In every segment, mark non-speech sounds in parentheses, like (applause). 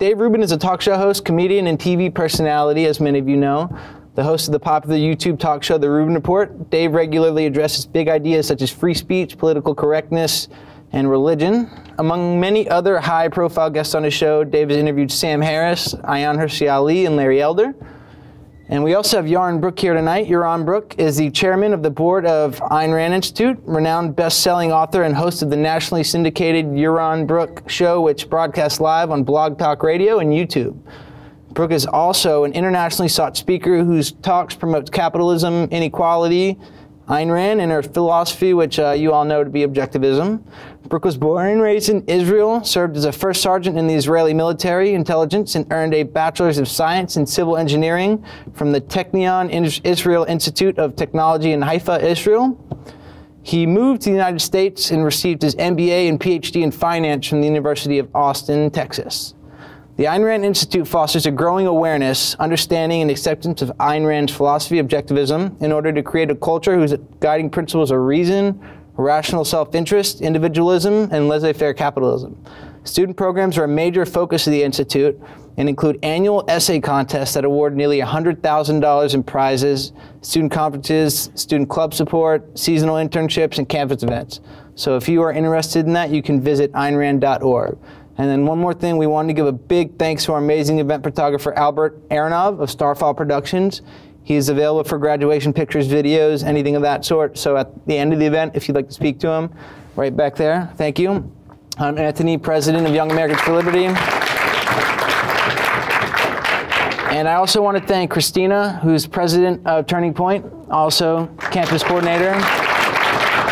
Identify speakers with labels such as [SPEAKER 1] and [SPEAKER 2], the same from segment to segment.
[SPEAKER 1] Dave Rubin is a talk show host, comedian, and TV personality, as many of you know. The host of the popular YouTube talk show, The Rubin Report, Dave regularly addresses big ideas such as free speech, political correctness, and religion. Among many other high profile guests on his show, Dave has interviewed Sam Harris, Ayaan Hirsi Ali, and Larry Elder. And we also have Yaron Brook here tonight. Yaron Brook is the chairman of the board of Ayn Rand Institute, renowned best-selling author and host of the nationally syndicated Yaron Brook Show, which broadcasts live on Blog Talk Radio and YouTube. Brook is also an internationally sought speaker whose talks promotes capitalism, inequality, Ayn Rand and her philosophy, which uh, you all know to be objectivism. Brook was born and raised in Israel, served as a first sergeant in the Israeli military intelligence, and earned a Bachelor's of Science in Civil Engineering from the Technion Israel Institute of Technology in Haifa, Israel. He moved to the United States and received his MBA and PhD in finance from the University of Austin, Texas. The Ayn Rand Institute fosters a growing awareness, understanding, and acceptance of Ayn Rand's philosophy objectivism in order to create a culture whose guiding principles are reason, rational self-interest, individualism, and laissez-faire capitalism. Student programs are a major focus of the Institute and include annual essay contests that award nearly $100,000 in prizes, student conferences, student club support, seasonal internships, and campus events. So if you are interested in that, you can visit aynrand.org. And then one more thing, we wanted to give a big thanks to our amazing event photographer, Albert Aronov of Starfall Productions. He's available for graduation pictures, videos, anything of that sort. So at the end of the event, if you'd like to speak to him, right back there. Thank you. I'm Anthony, President of Young Americans for Liberty. And I also want to thank Christina, who's President of Turning Point, also campus coordinator.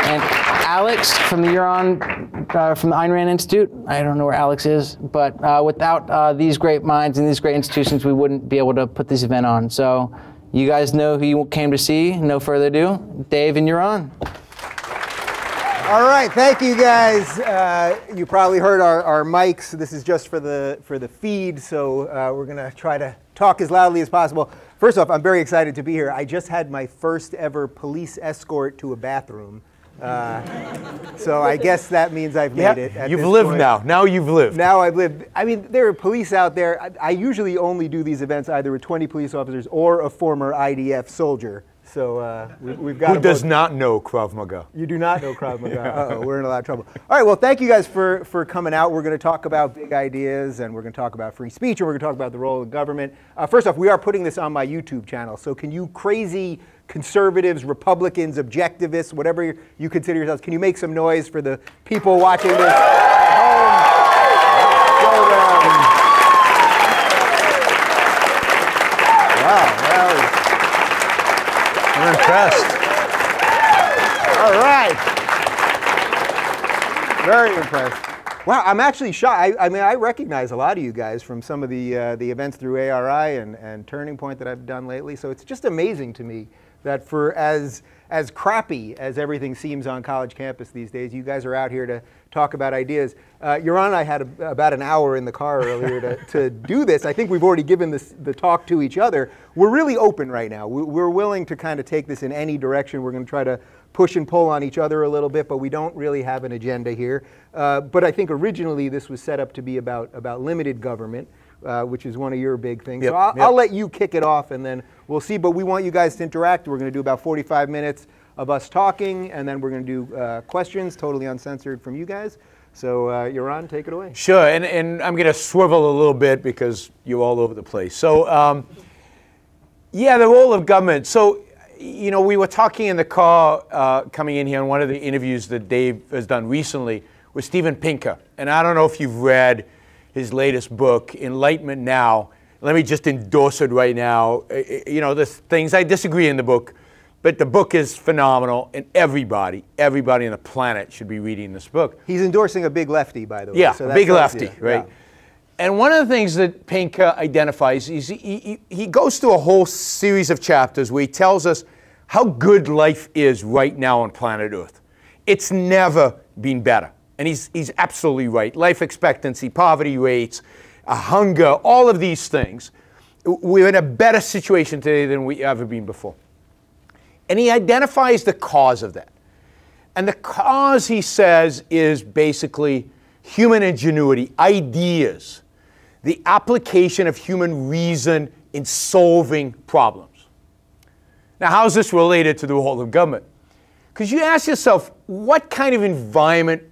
[SPEAKER 1] And Alex from the Yaron, uh, from the Ayn Rand Institute. I don't know where Alex is, but uh, without uh, these great minds and these great institutions, we wouldn't be able to put this event on. So you guys know who you came to see. No further ado, Dave and Yaron.
[SPEAKER 2] All right, thank you guys. Uh, you probably heard our, our mics. This is just for the for the feed, so uh, we're gonna try to talk as loudly as possible. First off, I'm very excited to be here. I just had my first ever police escort to a bathroom. Uh, so I guess that means I've made
[SPEAKER 3] yeah,
[SPEAKER 2] it.
[SPEAKER 3] you've lived
[SPEAKER 2] point.
[SPEAKER 3] now. Now you've lived.
[SPEAKER 2] Now I've lived. I mean, there are police out there. I, I, usually only do these events either with 20 police officers or a former IDF soldier. So uh, we, have got.
[SPEAKER 3] Who does not know Krav Maga?
[SPEAKER 2] You do not know Krav Maga. (laughs) yeah. Uh oh, we're in a lot of trouble. All right. Well, thank you guys for for coming out. We're going to talk about big ideas, and we're going to talk about free speech, and we're going to talk about the role of government. Uh, first off, we are putting this on my YouTube channel. So can you crazy conservatives, Republicans, objectivists, whatever you consider yourselves, can you make some noise for the people watching this? Wow,
[SPEAKER 3] I'm impressed.
[SPEAKER 2] All right. Very impressed. Wow, I'm actually shocked. I, I, mean, I recognize a lot of you guys from some of the uh, the events through ARI and, and Turning Point that I've done lately. So it's just amazing to me that for as as crappy as everything seems on college campus these days, you guys are out here to talk about ideas. Uh, Yaron and I had a, about an hour in the car earlier to, (laughs) to do this. I think we've already given this, the talk to each other. We're really open right now. We're willing to kind of take this in any direction. We're going to try to push and pull on each other a little bit, but we don't really have an agenda here. Uh, but I think originally this was set up to be about, about limited government. Uh, which is one of your big things. Yep, so I'll, yep. I'll, let you kick it off and then we'll see. But we want you guys to interact. We're going to do about 45 minutes of us talking, and then we're going to do uh, questions, totally uncensored from you guys. So, uh, take it away.
[SPEAKER 3] Sure, and, and I'm going to swivel a little bit because you're all over the place. So, um, yeah, the role of government. So, you know, we were talking in the car uh, coming in here in one of the interviews that Dave has done recently with Steven Pinker. And I don't know if you've read his latest book, Enlightenment Now. Let me just endorse it right now. You know, there's things I disagree in the book, but the book is phenomenal, and everybody, everybody on the planet should be reading this book.
[SPEAKER 2] He's endorsing a big lefty, by the way.
[SPEAKER 3] Yeah, so big lefty, right? Yeah. And one of the things that Pinker uh, identifies is he, he, he goes through a whole series of chapters where he tells us how good life is right now on planet Earth. It's never been better. And he's, he's absolutely right. Life expectancy, poverty rates, uh, hunger, all of these things. We're in a better situation today than we ever been before. And he identifies the cause of that. And the cause, he says, is basically human ingenuity, ideas the application of human reason in solving problems. Now, how is this related to the role of government? Because you ask yourself, what kind of environment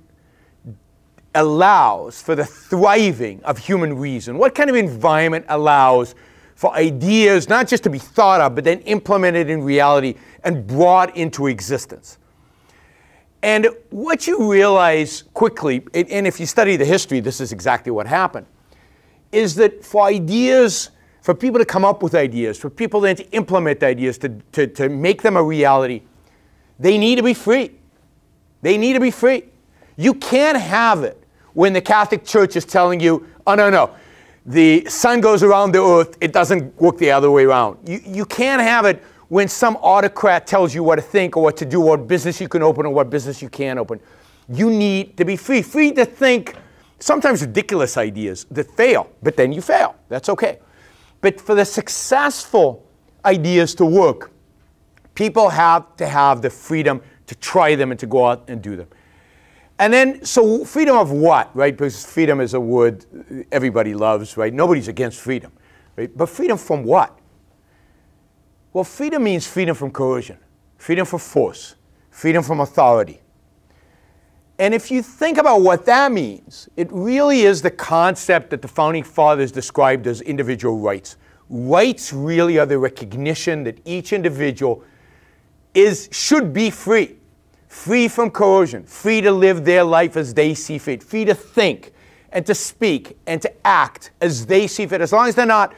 [SPEAKER 3] allows for the thriving of human reason? What kind of environment allows for ideas not just to be thought of, but then implemented in reality and brought into existence? And what you realize quickly, and if you study the history, this is exactly what happened, is that for ideas, for people to come up with ideas, for people then to implement ideas, to, to, to make them a reality, they need to be free. They need to be free. You can't have it when the Catholic Church is telling you, oh, no, no, the sun goes around the earth, it doesn't work the other way around. You, you can't have it when some autocrat tells you what to think or what to do, what business you can open or what business you can't open. You need to be free, free to think sometimes ridiculous ideas that fail, but then you fail. That's okay. But for the successful ideas to work, people have to have the freedom to try them and to go out and do them. And then, so freedom of what, right? Because freedom is a word everybody loves, right? Nobody's against freedom, right? But freedom from what? Well, freedom means freedom from coercion, freedom from force, freedom from authority. And if you think about what that means, it really is the concept that the founding fathers described as individual rights. Rights really are the recognition that each individual is should be free, free from coercion, free to live their life as they see fit, free to think and to speak and to act as they see fit, as long as they're not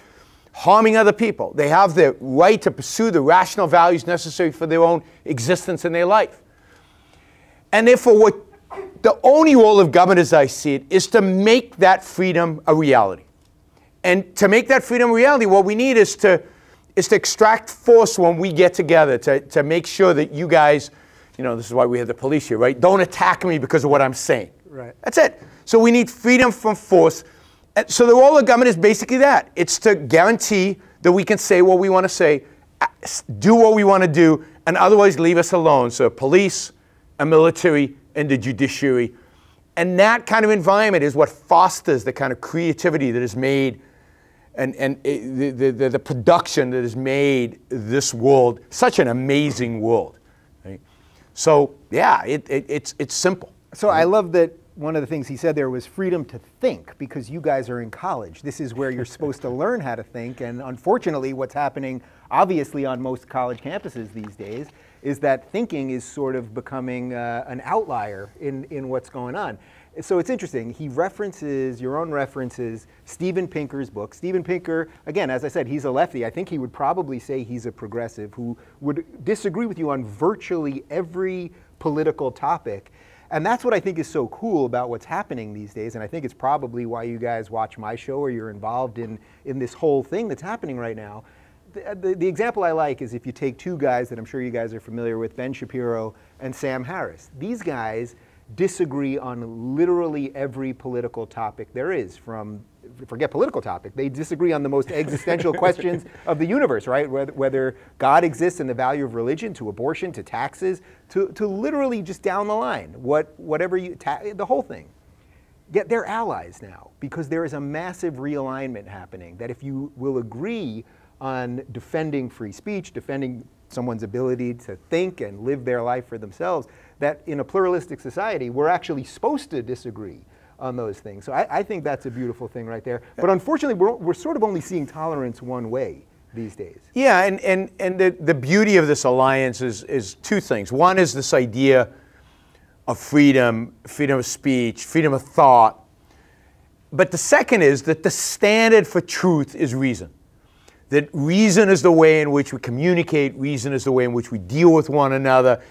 [SPEAKER 3] harming other people. They have the right to pursue the rational values necessary for their own existence in their life. And therefore, what the only role of government, as I see it, is to make that freedom a reality. And to make that freedom a reality, what we need is to, is to extract force when we get together, to, to make sure that you guys, you know, this is why we have the police here, right? Don't attack me because of what I'm saying.
[SPEAKER 2] Right.
[SPEAKER 3] That's it. So we need freedom from force so the role of government is basically that. It's to guarantee that we can say what we want to say, do what we want to do, and otherwise leave us alone. So police, a military, and the judiciary. And that kind of environment is what fosters the kind of creativity that is made and, and eh, it, the, the, the, production that has made this world such an amazing world. So yeah, it, it, it's, it's simple.
[SPEAKER 2] So? I love that one of the things he said there was freedom to think because you guys are in college. This is where you're supposed to learn how to think. And unfortunately, what's happening, obviously, on most college campuses these days, is that thinking is sort of becoming uh, an outlier in, in what's going on. So it's interesting. He references, Yaron references, Steven Pinker's book. Steven Pinker, again, as I said, he's a lefty. I think he would probably say he's a progressive who would disagree with you on virtually every political topic. And that's what I think is so cool about what's happening these days. And I think it's probably why you guys watch my show or you're involved in, in this whole thing that's happening right now. The, uh, the, the, example I like is if you take two guys that I'm sure you guys are familiar with, Ben Shapiro and Sam Harris. These guys disagree on literally every political topic there is, from forget political topic. They disagree on the most existential (laughs) questions of the universe, right? Whether, whether, God exists and the value of religion, to abortion, to taxes, to, to literally just down the line, what, whatever you, the whole thing. Yet they're allies now because there is a massive realignment happening that if you will agree on defending free speech, defending someone's ability to think and live their life for themselves, that in a pluralistic society, we're actually supposed to disagree on those things. So I, I think that's a beautiful thing right there. But unfortunately, we're, we're sort of only seeing tolerance one way these days.
[SPEAKER 3] Yeah, and, and, and the, the beauty of this alliance is, is two things. One is this idea of freedom, freedom of speech, freedom of thought. But the second is that the standard for truth is reason. That reason is the way in which we communicate, reason is the way in which we deal with one another,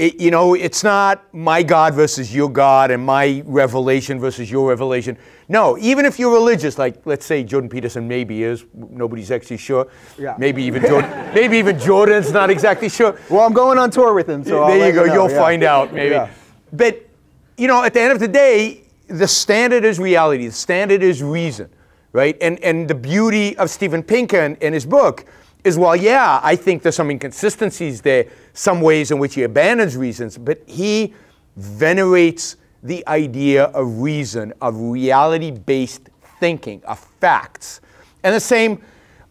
[SPEAKER 3] it, you know, it's not my God versus your God and my revelation versus your revelation. No, even if you're religious, like let's say Jordan Peterson maybe is, nobody's actually sure. Yeah. Maybe even Jordan, (laughs) maybe even Jordan's not exactly sure.
[SPEAKER 2] Well, I'm going on tour with him, so
[SPEAKER 3] there
[SPEAKER 2] I'll
[SPEAKER 3] you go.
[SPEAKER 2] You
[SPEAKER 3] will yeah. find out maybe. Yeah. But you know, at the end of the day, the standard is reality. The standard is reason, right? And and the beauty of Steven Pinker and, and his book is well, yeah, I think there's some inconsistencies there, some ways in which he abandons reasons, but he venerates the idea of reason, of reality based thinking, of facts. And the same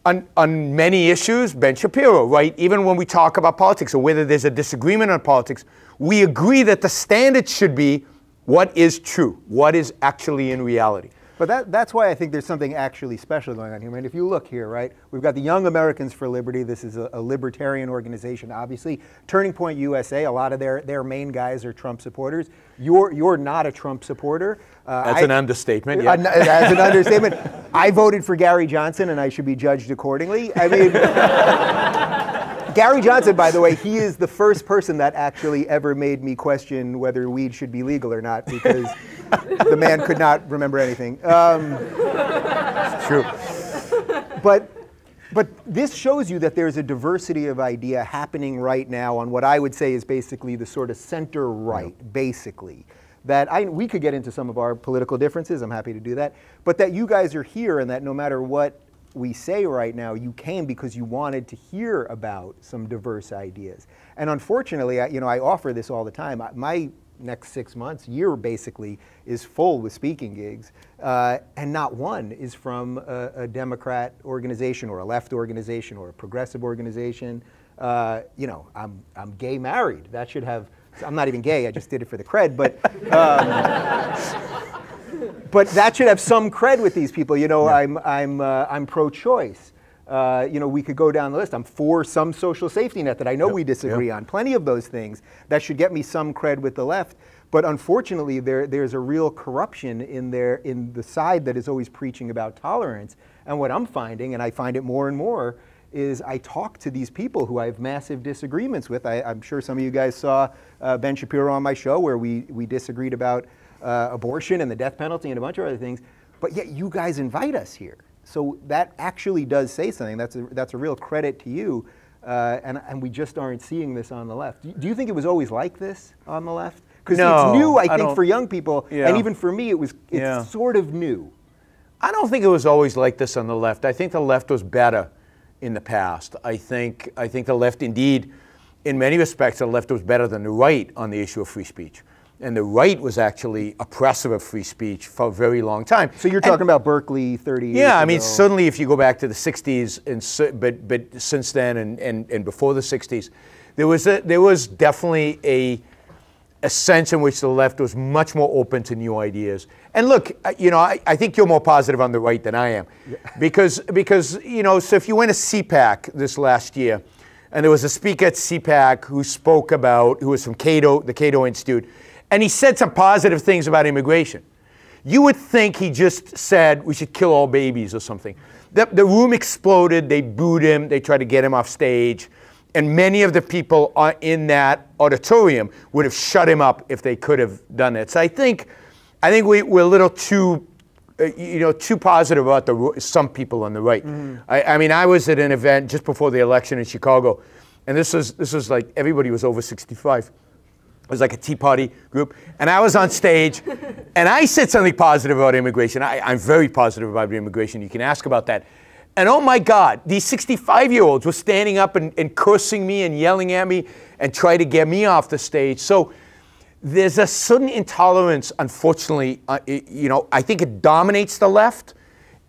[SPEAKER 3] on, on many issues, Ben Shapiro, right? Even when we talk about politics or whether there's a disagreement on politics, we agree that the standard should be what is true, what is actually in reality.
[SPEAKER 2] But that, that's why I think there's something actually special going on here. I mean, if you look here, right, we've got the Young Americans for Liberty. This is a, a, libertarian organization, obviously. Turning Point USA, a lot of their, their main guys are Trump supporters. You're, you're not a Trump supporter.
[SPEAKER 3] Uh, that's I, an understatement.
[SPEAKER 2] Yeah. that's an understatement. I voted for Gary Johnson, and I should be judged accordingly. I mean, (laughs) Gary Johnson, by the way, he is the first person that actually ever made me question whether weed should be legal or not because (laughs) the man could not remember anything. Um,
[SPEAKER 3] it's true.
[SPEAKER 2] But, but this shows you that there's a diversity of idea happening right now on what I would say is basically the sort of center right, basically. That I, we could get into some of our political differences, I'm happy to do that, but that you guys are here and that no matter what we say right now, you came because you wanted to hear about some diverse ideas. And unfortunately, I, you know, I offer this all the time. My next six months, year basically, is full with speaking gigs, uh, and not one is from a, a, Democrat organization or a left organization or a progressive organization. Uh, you know, I'm, I'm gay married. That should have, I'm not even gay, I just did it for the cred, but. Um, (laughs) but that should have some cred with these people. You know. I'm, I'm, uh, I'm pro-choice. Uh, you know, we could go down the list. I'm for some social safety net that I know yep. we disagree yep. on. Plenty of those things that should get me some cred with the left. But unfortunately, there, there's a real corruption in there in the side that is always preaching about tolerance. And what I'm finding, and I find it more and more, is I talk to these people who I have massive disagreements with. I, am sure some of you guys saw uh, Ben Shapiro on my show where we, we disagreed about uh, abortion and the death penalty and a bunch of other things, but yet you guys invite us here. So that actually does say something. That's a, that's a real credit to you. Uh, and, and we just aren't seeing this on the left. Do you think it was always like this on the left? Because
[SPEAKER 3] no,
[SPEAKER 2] it's new, I think, I for young people, yeah. and even for me, it was it's yeah. sort of new.
[SPEAKER 3] I don't think it was always like this on the left. I think the left was better in the past. I think I think the left, indeed, in many respects, the left was better than the right on the issue of free speech and the right was actually oppressive of free speech for a very long time.
[SPEAKER 2] So you're talking and, about Berkeley 30 years
[SPEAKER 3] Yeah,
[SPEAKER 2] I
[SPEAKER 3] mean, certainly if you go back to the 60s, and but, but since then and, and, and before the 60s, there was, a, there was definitely a, a sense in which the left was much more open to new ideas. And look, you know, I, I think you're more positive on the right than I am. Yeah. (laughs) Because, because, you know, so if you went to CPAC this last year, and there was a speaker at CPAC who spoke about, who was from Cato, the Cato Institute, and he said some positive things about immigration. You would think he just said we should kill all babies or something. The, the room exploded, they booed him, they tried to get him off stage, and many of the people in that auditorium would have shut him up if they could have done it. So I think, I think we, we're a little too uh, you know, too positive about the some people on the right. Mm-hmm. I, I, mean, I was at an event just before the election in Chicago, and this was this was like everybody was over 65, it was like a Tea Party group. And I was on stage (laughs) and I said something positive about immigration. I, am very positive about immigration. You can ask about that. And oh my God, these 65 year olds were standing up and, and cursing me and yelling at me and trying to get me off the stage. So there's a certain intolerance, unfortunately. Uh, it, you know, I think it dominates the left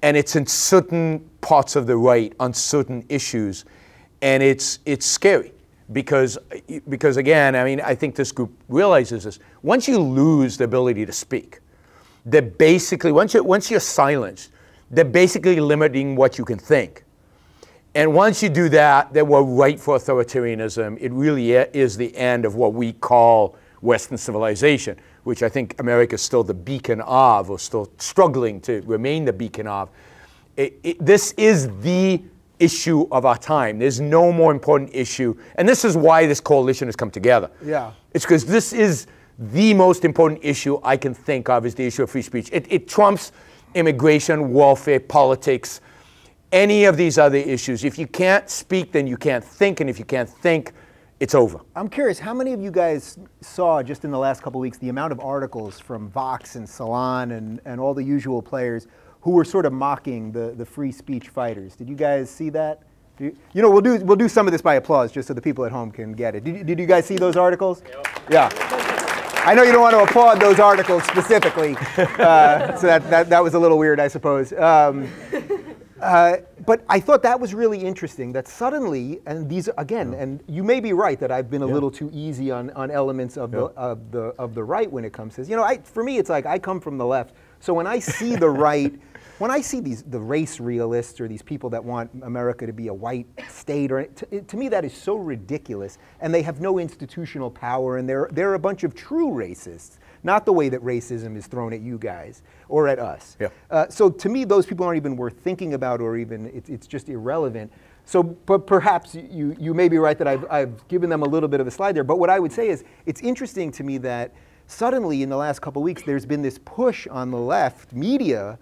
[SPEAKER 3] and it's in certain parts of the right on certain issues. And it's, it's scary because, because again, I mean, I think this group realizes this. Once you lose the ability to speak, they're basically, once, you, once you're silenced, they're basically limiting what you can think. And once you do that, then we're right for authoritarianism. It really is the end of what we call Western civilization, which I think America is still the beacon of, or still struggling to remain the beacon of. It, it, this is the issue of our time. There's no more important issue. And this is why this coalition has come together.
[SPEAKER 2] Yeah.
[SPEAKER 3] It's because this is the most important issue I can think of is the issue of free speech. It, it trumps immigration, welfare, politics, any of these other issues. If you can't speak, then you can't think. And if you can't think, it's over.
[SPEAKER 2] I'm curious, how many of you guys saw just in the last couple weeks the amount of articles from Vox and Salon and, and all the usual players who were sort of mocking the, the free speech fighters. Did you guys see that? You, you, know, we'll do, we'll do some of this by applause just so the people at home can get it. Did, did you guys see those articles? Yeah. I know you don't want to applaud those articles specifically, (laughs) uh, so that, that, that was a little weird, I suppose. Um, uh, but I thought that was really interesting that suddenly, and these again, and you may be right that I've been a
[SPEAKER 3] Yeah.
[SPEAKER 2] little too easy on, on elements of, the, of, the, of the right when it comes to this. You know, I, for me, it's like I come from the left. So when I see the (laughs) right, when I see these the race realists or these people that want America to be a white state, or to, to me that is so ridiculous, and they have no institutional power, and they're they're a bunch of true racists, not the way that racism is thrown at you guys or at us.
[SPEAKER 3] Yeah.
[SPEAKER 2] Uh, so to me, those people aren't even worth thinking about, or even it's, it's just irrelevant. So, but perhaps you you may be right that I've I've given them a little bit of a slide there. But what I would say is, it's interesting to me that suddenly in the last couple of weeks, there's been this push on the left media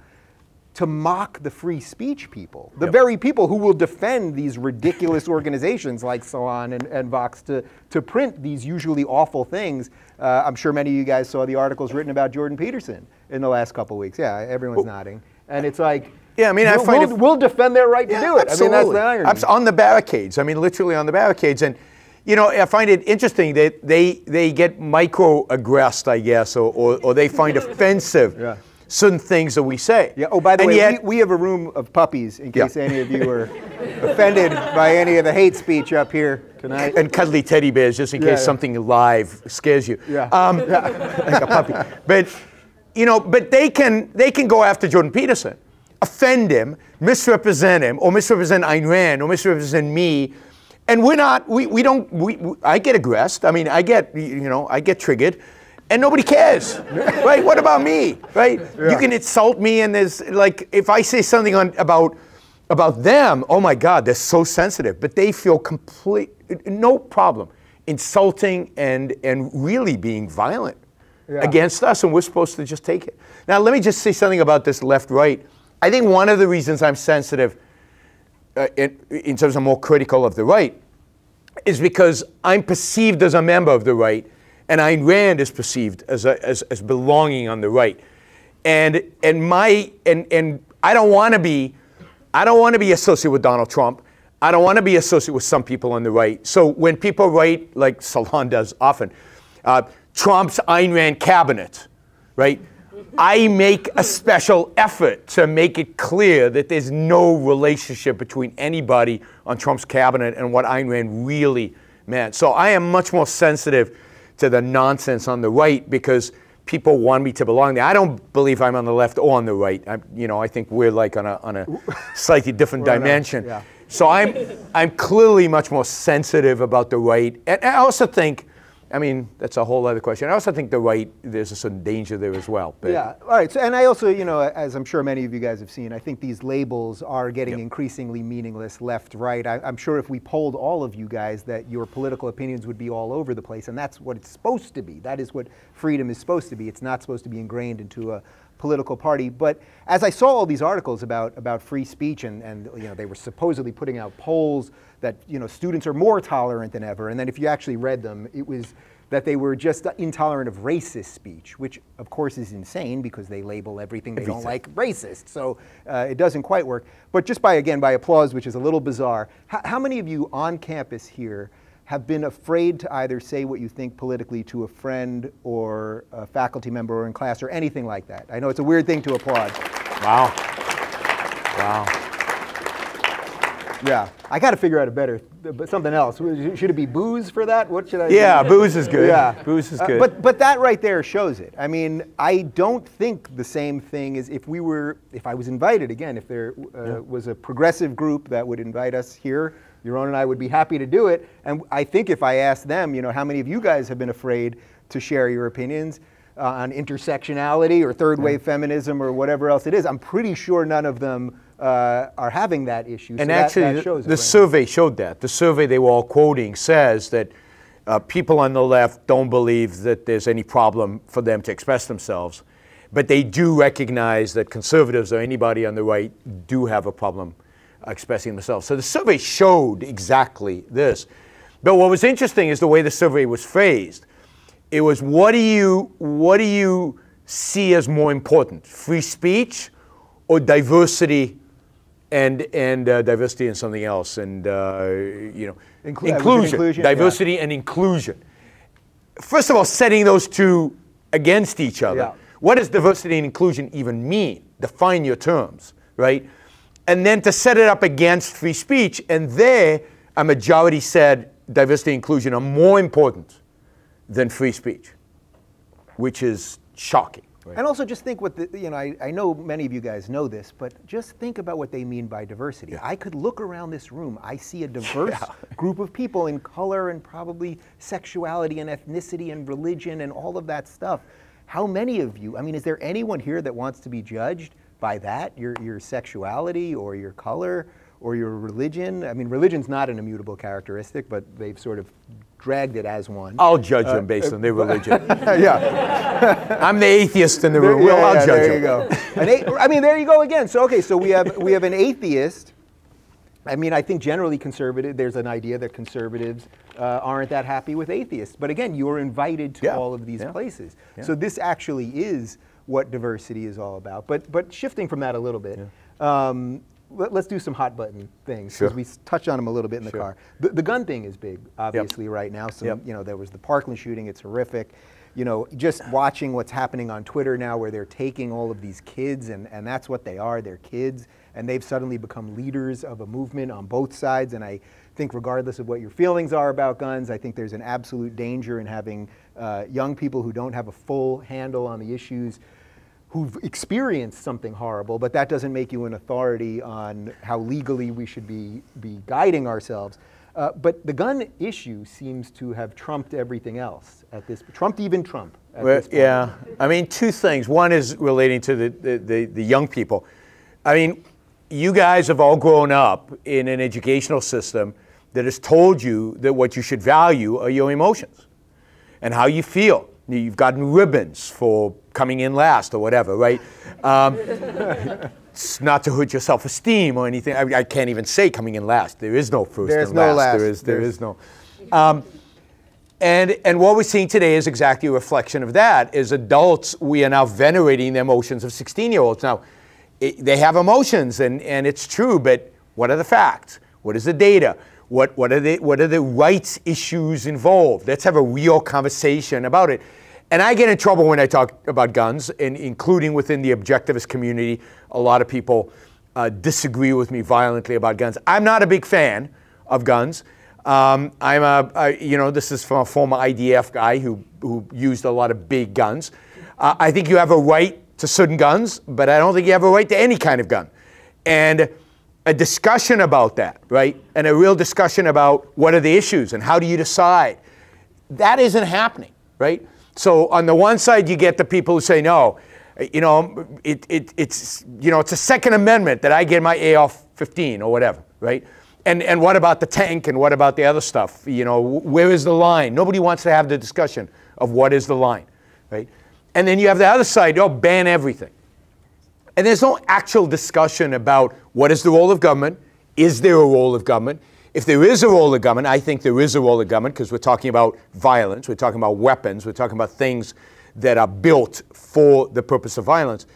[SPEAKER 2] to mock the free speech people, the
[SPEAKER 3] Yep.
[SPEAKER 2] very people who will defend these ridiculous (laughs) organizations like Salon and, and Vox to, to print these usually awful things. Uh, I'm sure many of you guys saw the articles written about Jordan Peterson in the last couple of weeks. Yeah, everyone's nodding. And it's like,
[SPEAKER 3] Yeah, I mean, I
[SPEAKER 2] we'll,
[SPEAKER 3] find
[SPEAKER 2] we'll,
[SPEAKER 3] it-
[SPEAKER 2] we'll defend their right to do it. I mean, that's the irony.
[SPEAKER 3] Abs- on the barricades. I mean, literally on the barricades. And you know, I find it interesting that they they get microaggressed, I guess, or, or, or they find (laughs) offensive
[SPEAKER 2] Yeah.
[SPEAKER 3] Certain things that we say.
[SPEAKER 2] Yeah. Oh, by the
[SPEAKER 3] and
[SPEAKER 2] way,
[SPEAKER 3] yet,
[SPEAKER 2] we, we have a room of puppies in
[SPEAKER 3] Yeah.
[SPEAKER 2] case any of you are (laughs) offended by any of the hate speech up here tonight.
[SPEAKER 3] and cuddly teddy bears, just in
[SPEAKER 2] Yeah,
[SPEAKER 3] case
[SPEAKER 2] yeah.
[SPEAKER 3] something live scares you.
[SPEAKER 2] Yeah.
[SPEAKER 3] Um, (laughs) like a puppy. But you know, but they can they can go after Jordan Peterson, offend him, misrepresent him, or misrepresent Ayn Rand, or misrepresent me, and we're not. We, we don't. We, we I get aggressed. I mean, I get you know I get triggered. And nobody cares, (laughs) right? What about me, right? You can insult me, and there's like, if I say something on about about them, oh my God, they're so sensitive, but they feel complete, no problem insulting and, and really being violent
[SPEAKER 2] Yeah.
[SPEAKER 3] against us, and we're supposed to just take it. Now, let me just say something about this left right. I think one of the reasons I'm sensitive uh, in, in terms of more critical of the right is because I'm perceived as a member of the right, and Ayn Rand is perceived as, a, as, as belonging on the right. And, and, my, and, and I don't want to be, I don't want to be associated with Donald Trump. I don't want to be associated with some people on the right. So when people write, like Salon does often, uh, Trump's Ayn Rand cabinet, right? I make a special effort to make it clear that there's no relationship between anybody on Trump's cabinet and what Ayn Rand really meant. So I am much more sensitive to the nonsense on the right because people want me to belong there. I don't believe I'm on the left or on the right. I, you know, I think we're like on a, on a (laughs) slightly different
[SPEAKER 2] a-
[SPEAKER 3] dimension.
[SPEAKER 2] yeah.
[SPEAKER 3] So I'm, I'm clearly much more sensitive about the right. And I also think, I mean, that's a whole other question. I also think the right, there's a certain danger there as well. But
[SPEAKER 2] Yeah. All right. So, and I also, you know, as I'm sure many of you guys have seen, I think these labels are getting
[SPEAKER 3] Yep.
[SPEAKER 2] increasingly meaningless, left, right. I, I'm sure if we polled all of you guys, that your political opinions would be all over the place, and that's what it's supposed to be. That is what freedom is supposed to be. It's not supposed to be ingrained into a political party. But as I saw all these articles about about free speech, and and you know, they were supposedly putting out polls that you know students are more tolerant than ever, and then if you actually read them, it was that they were just intolerant of racist speech, which of course is insane because they label everything they don't like racist. So uh, it doesn't quite work. But just by, again, by applause, which is a little bizarre, how, how many of you on campus here have been afraid to either say what you think politically to a friend or a faculty member or in class or anything like that? I know it's a weird thing to applaud.
[SPEAKER 3] wow. Wow.
[SPEAKER 2] Yeah. I got to figure out a better, but something else. Should it be boos for that? What should I
[SPEAKER 3] Yeah,
[SPEAKER 2] do?
[SPEAKER 3] booze is good.
[SPEAKER 2] Yeah,
[SPEAKER 3] Booze is
[SPEAKER 2] Uh,
[SPEAKER 3] good.
[SPEAKER 2] but but that right there shows it. I mean, I don't think the same thing as if we were, if I was invited again, if there uh, was a progressive group that would invite us here, Yaron and I would be happy to do it. And I think if I asked them, you know, how many of you guys have been afraid to share your opinions uh, on intersectionality or third wave feminism or whatever else it is, I'm pretty sure none of them uh, are having that issue.
[SPEAKER 3] And
[SPEAKER 2] So
[SPEAKER 3] actually,
[SPEAKER 2] that
[SPEAKER 3] the-
[SPEAKER 2] it
[SPEAKER 3] the survey showed that. The survey they were all quoting says that uh, people on the left don't believe that there's any problem for them to express themselves, but they do recognize that conservatives or anybody on the right do have a problem expressing themselves. So the survey showed exactly this. But what was interesting is the way the survey was phrased. It was what do you what do you see as more important, free speech or diversity and and uh, diversity and something else and uh, you know
[SPEAKER 2] Inclu-
[SPEAKER 3] inclusion,
[SPEAKER 2] inclusion? Yeah.
[SPEAKER 3] diversity and inclusion first of all, setting those two against each other.
[SPEAKER 2] Yeah.
[SPEAKER 3] What does diversity and inclusion even mean? Define your terms, right? And then to set it up against free speech, and there a majority said diversity and inclusion are more important than free speech, which is shocking. Right?
[SPEAKER 2] And also just think what the, you know, I, I know many of you guys know this, but just think about what they mean by diversity. I could look around this room, I see a (laughs) diverse group of people in color and probably sexuality and ethnicity and religion and all of that stuff. How many of you, I mean, is there anyone here that wants to be judged by that, your, your sexuality or your color or your religion? I mean, religion's not an immutable characteristic, but they've sort of dragged it as one.
[SPEAKER 3] I'll judge them based on their religion. (laughs)
[SPEAKER 2] yeah. (laughs)
[SPEAKER 3] I'm the atheist in the
[SPEAKER 2] There-
[SPEAKER 3] room. Well, I'll
[SPEAKER 2] yeah,
[SPEAKER 3] judge
[SPEAKER 2] there you go. An a- I mean, there you go again. So okay, so we have we have an atheist. I mean, I think generally conservative. There's an idea that conservatives uh, aren't that happy with atheists. But again, you are invited to
[SPEAKER 3] Yeah,
[SPEAKER 2] all of these
[SPEAKER 3] yeah,
[SPEAKER 2] places. So this actually is what diversity is all about. But but shifting from that a little bit. Um, let, us do some hot button things because
[SPEAKER 3] Sure.
[SPEAKER 2] we touched on them a little bit in the
[SPEAKER 3] Sure.
[SPEAKER 2] car. The, the gun thing is big, obviously, right now. So
[SPEAKER 3] Yep.
[SPEAKER 2] you know, there was the Parkland shooting. It's horrific. You know, just watching what's happening on Twitter now, where they're taking all of these kids, and, and that's what they are. They're kids, and they've suddenly become leaders of a movement on both sides. And I think, regardless of what your feelings are about guns, I think there's an absolute danger in having uh, young people who don't have a full handle on the issues who've experienced something horrible, but that doesn't make you an authority on how legally we should be, be guiding ourselves. Uh, but the gun issue seems to have trumped everything else at this, trumped even Trump at
[SPEAKER 3] Well,
[SPEAKER 2] this point.
[SPEAKER 3] yeah, I mean, two things. One is relating to the, the, the, the young people. I mean, you guys have all grown up in an educational system that has told you that what you should value are your emotions and how you feel. You've gotten ribbons for coming in last or whatever, right? Um, it's not to hurt your self-esteem or anything. I, I can't even say coming in last. There is no first
[SPEAKER 2] There's
[SPEAKER 3] and
[SPEAKER 2] no
[SPEAKER 3] last.
[SPEAKER 2] last.
[SPEAKER 3] There is, there
[SPEAKER 2] There's-
[SPEAKER 3] is no. Um, and, and what we're seeing today is exactly a reflection of that. As adults, we are now venerating the emotions of 16-year-olds. Now, it, they have emotions, and, and it's true, but what are the facts? What is the data? What, what, are the, what are the rights issues involved? Let's have a real conversation about it. And I get in trouble when I talk about guns, and including within the objectivist community. A lot of people uh, disagree with me violently about guns. I'm not a big fan of guns. Um, I'm a, I, you know, this is from a former IDF guy who, who used a lot of big guns. Uh, I think you have a right to certain guns, but I don't think you have a right to any kind of gun. And a discussion about that, right? And a real discussion about what are the issues and how do you decide. That isn't happening, right? So on the one side, you get the people who say, no, you know, it, it, it's, you know, it's a Second Amendment that I get my AR-15 or whatever, right? And, and what about the tank and what about the other stuff? You know, where is the line? Nobody wants to have the discussion of what is the line, right? And then you have the other side, oh, ban everything. And there's no actual discussion about what is the role of government. Is there a role of government? If there is a role of government, I think there is a role of government because we're talking about violence, we're talking about weapons, we're talking about things that are built for the purpose of violence.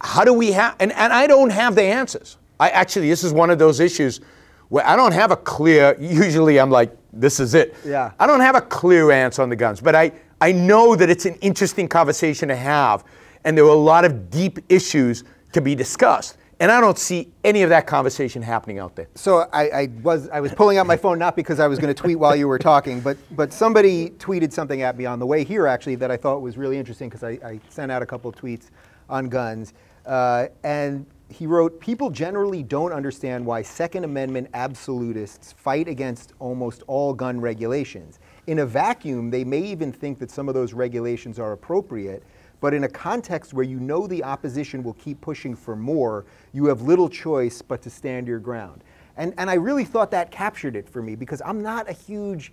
[SPEAKER 3] How do we have, and, and I don't have the answers. I actually, this is one of those issues where I don't have a clear, usually I'm like, this is it.
[SPEAKER 2] Yeah.
[SPEAKER 3] I don't have a clear answer on the guns, but I, I know that it's an interesting conversation to have, and there are a lot of deep issues to be discussed. And I don't see any of that conversation happening out there.
[SPEAKER 2] So I, I was I was pulling out my phone not because I was going to tweet while you were talking, but but somebody tweeted something at me on the way here actually that I thought was really interesting because I, I sent out a couple of tweets on guns, uh, and he wrote, "People generally don't understand why Second Amendment absolutists fight against almost all gun regulations. In a vacuum, they may even think that some of those regulations are appropriate." But in a context where you know the opposition will keep pushing for more, you have little choice but to stand your ground. And, and I really thought that captured it for me because I'm not a huge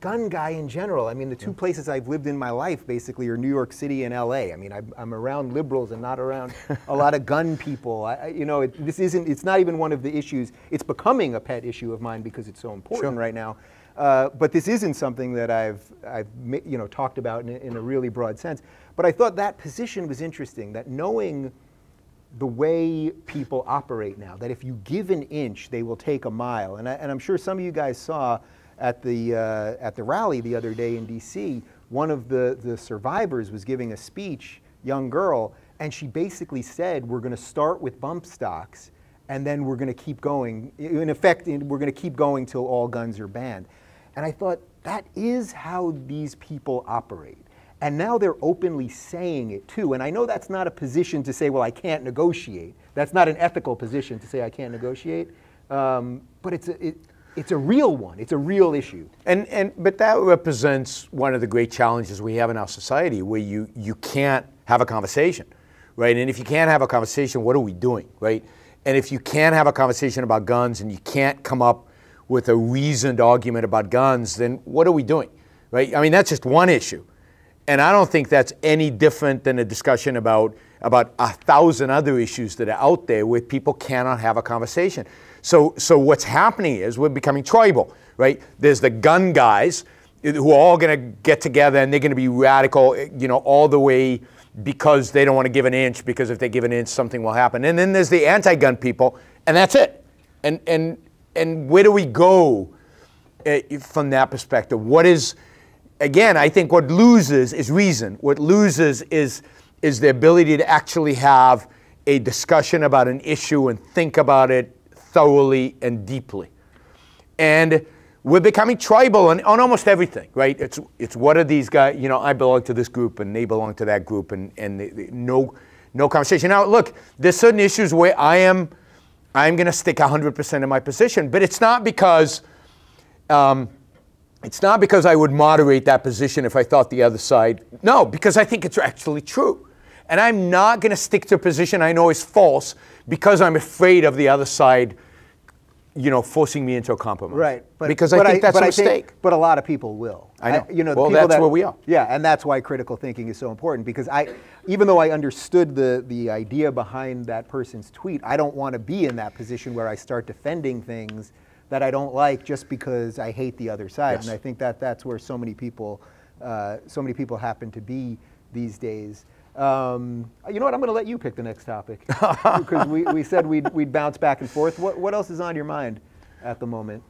[SPEAKER 2] gun guy in general. I mean, the two places I've lived in my life basically are New York City and LA. I mean, I'm, I'm around liberals and not around a lot of gun people. I, you know, it, this isn't, it's not even one of the issues. It's becoming a pet issue of mine because it's so important right now. Uh, but this isn't something that I've, I've you know, talked about in in a really broad sense. But I thought that position was interesting, that knowing the way people operate now, that if you give an inch, they will take a mile. And, I, I'm sure some of you guys saw at the, uh, at the rally the other day in DC, one of the, the survivors was giving a speech, young girl, and she basically said, we're going to start with bump stocks, and then we're going to keep going. In effect, we're going to keep going till all guns are banned. And I thought, that is how these people operate. And now they're openly saying it too. And I know that's not a position to say, well, I can't negotiate. That's not an ethical position to say I can't negotiate. Um, but it's a, it, it's a real one. It's a real issue.
[SPEAKER 3] And, and, but that represents one of the great challenges we have in our society where you, you can't have a conversation, right? And if you can't have a conversation, what are we doing, right? And if you can't have a conversation about guns and you can't come up with a reasoned argument about guns, then what are we doing, right? I mean, that's just one issue. And I don't think that's any different than a discussion about, about a thousand other issues that are out there where people cannot have a conversation. So, so what's happening is we're becoming tribal, right? There's the gun guys who are all going to get together and they're going to be radical, you know, all the way because they don't want to give an inch because if they give an inch, something will happen. And then there's the anti-gun people, and that's it. And and and where do we go uh, from that perspective? What is again? I think what loses is reason. What loses is is the ability to actually have a discussion about an issue and think about it thoroughly and deeply. And we're becoming tribal on, on almost everything, right? It's, it's what are these guys, you know, I belong to this group and they belong to that group and, and no, no conversation. Now, look, there's certain issues where I am, I'm going to stick 100% in my position, but it's not because, um, it's not because I would moderate that position if I thought the other side, no, because I think it's actually true. And I'm not going to stick to a position I know is false because I'm afraid of the other side you know, forcing me into a compromise.
[SPEAKER 2] Right.
[SPEAKER 3] But, because I think I, that's a mistake. Think,
[SPEAKER 2] but a lot of people will.
[SPEAKER 3] I know. I,
[SPEAKER 2] you know,
[SPEAKER 3] well, that's
[SPEAKER 2] that,
[SPEAKER 3] where we are.
[SPEAKER 2] Yeah, and that's why critical thinking is so important because I, even though I understood the, the idea behind that person's tweet, I don't want to be in that position where I start defending things that I don't like just because I hate the other side. Yes. And I think that that's where so many people, uh, so many people happen to be these days. Um, you know what? I'm going to let you pick the next topic (laughs) because we, we said we'd, we'd bounce back and forth. What, what else is on your mind at the moment?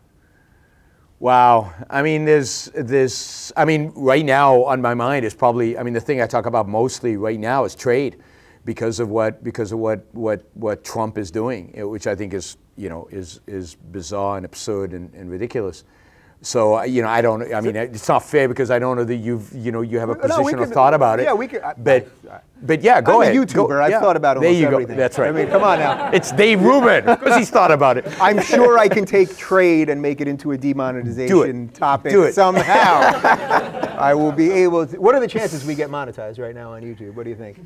[SPEAKER 3] Wow. I mean, there's this, I mean, right now on my mind is probably, I mean, the thing I talk about mostly right now is trade because of what, because of what, what, what Trump is doing, which I think is, you know, is, is bizarre and absurd and, and ridiculous. So you know, I don't. I mean, it's not fair because I don't know that you've, you know, you have a position no, or thought about it.
[SPEAKER 2] Yeah, we could.
[SPEAKER 3] But, I, but yeah, go
[SPEAKER 2] I'm
[SPEAKER 3] ahead.
[SPEAKER 2] a YouTuber.
[SPEAKER 3] Go,
[SPEAKER 2] I've
[SPEAKER 3] yeah.
[SPEAKER 2] thought about almost
[SPEAKER 3] there you
[SPEAKER 2] everything.
[SPEAKER 3] Go. That's right.
[SPEAKER 2] I mean, come on now. (laughs)
[SPEAKER 3] It's Dave Rubin because he's thought about it.
[SPEAKER 2] I'm sure I can take trade and make it into a demonetization topic
[SPEAKER 3] Do it.
[SPEAKER 2] somehow. (laughs) I will be able to. What are the chances we get monetized right now on YouTube? What do you think?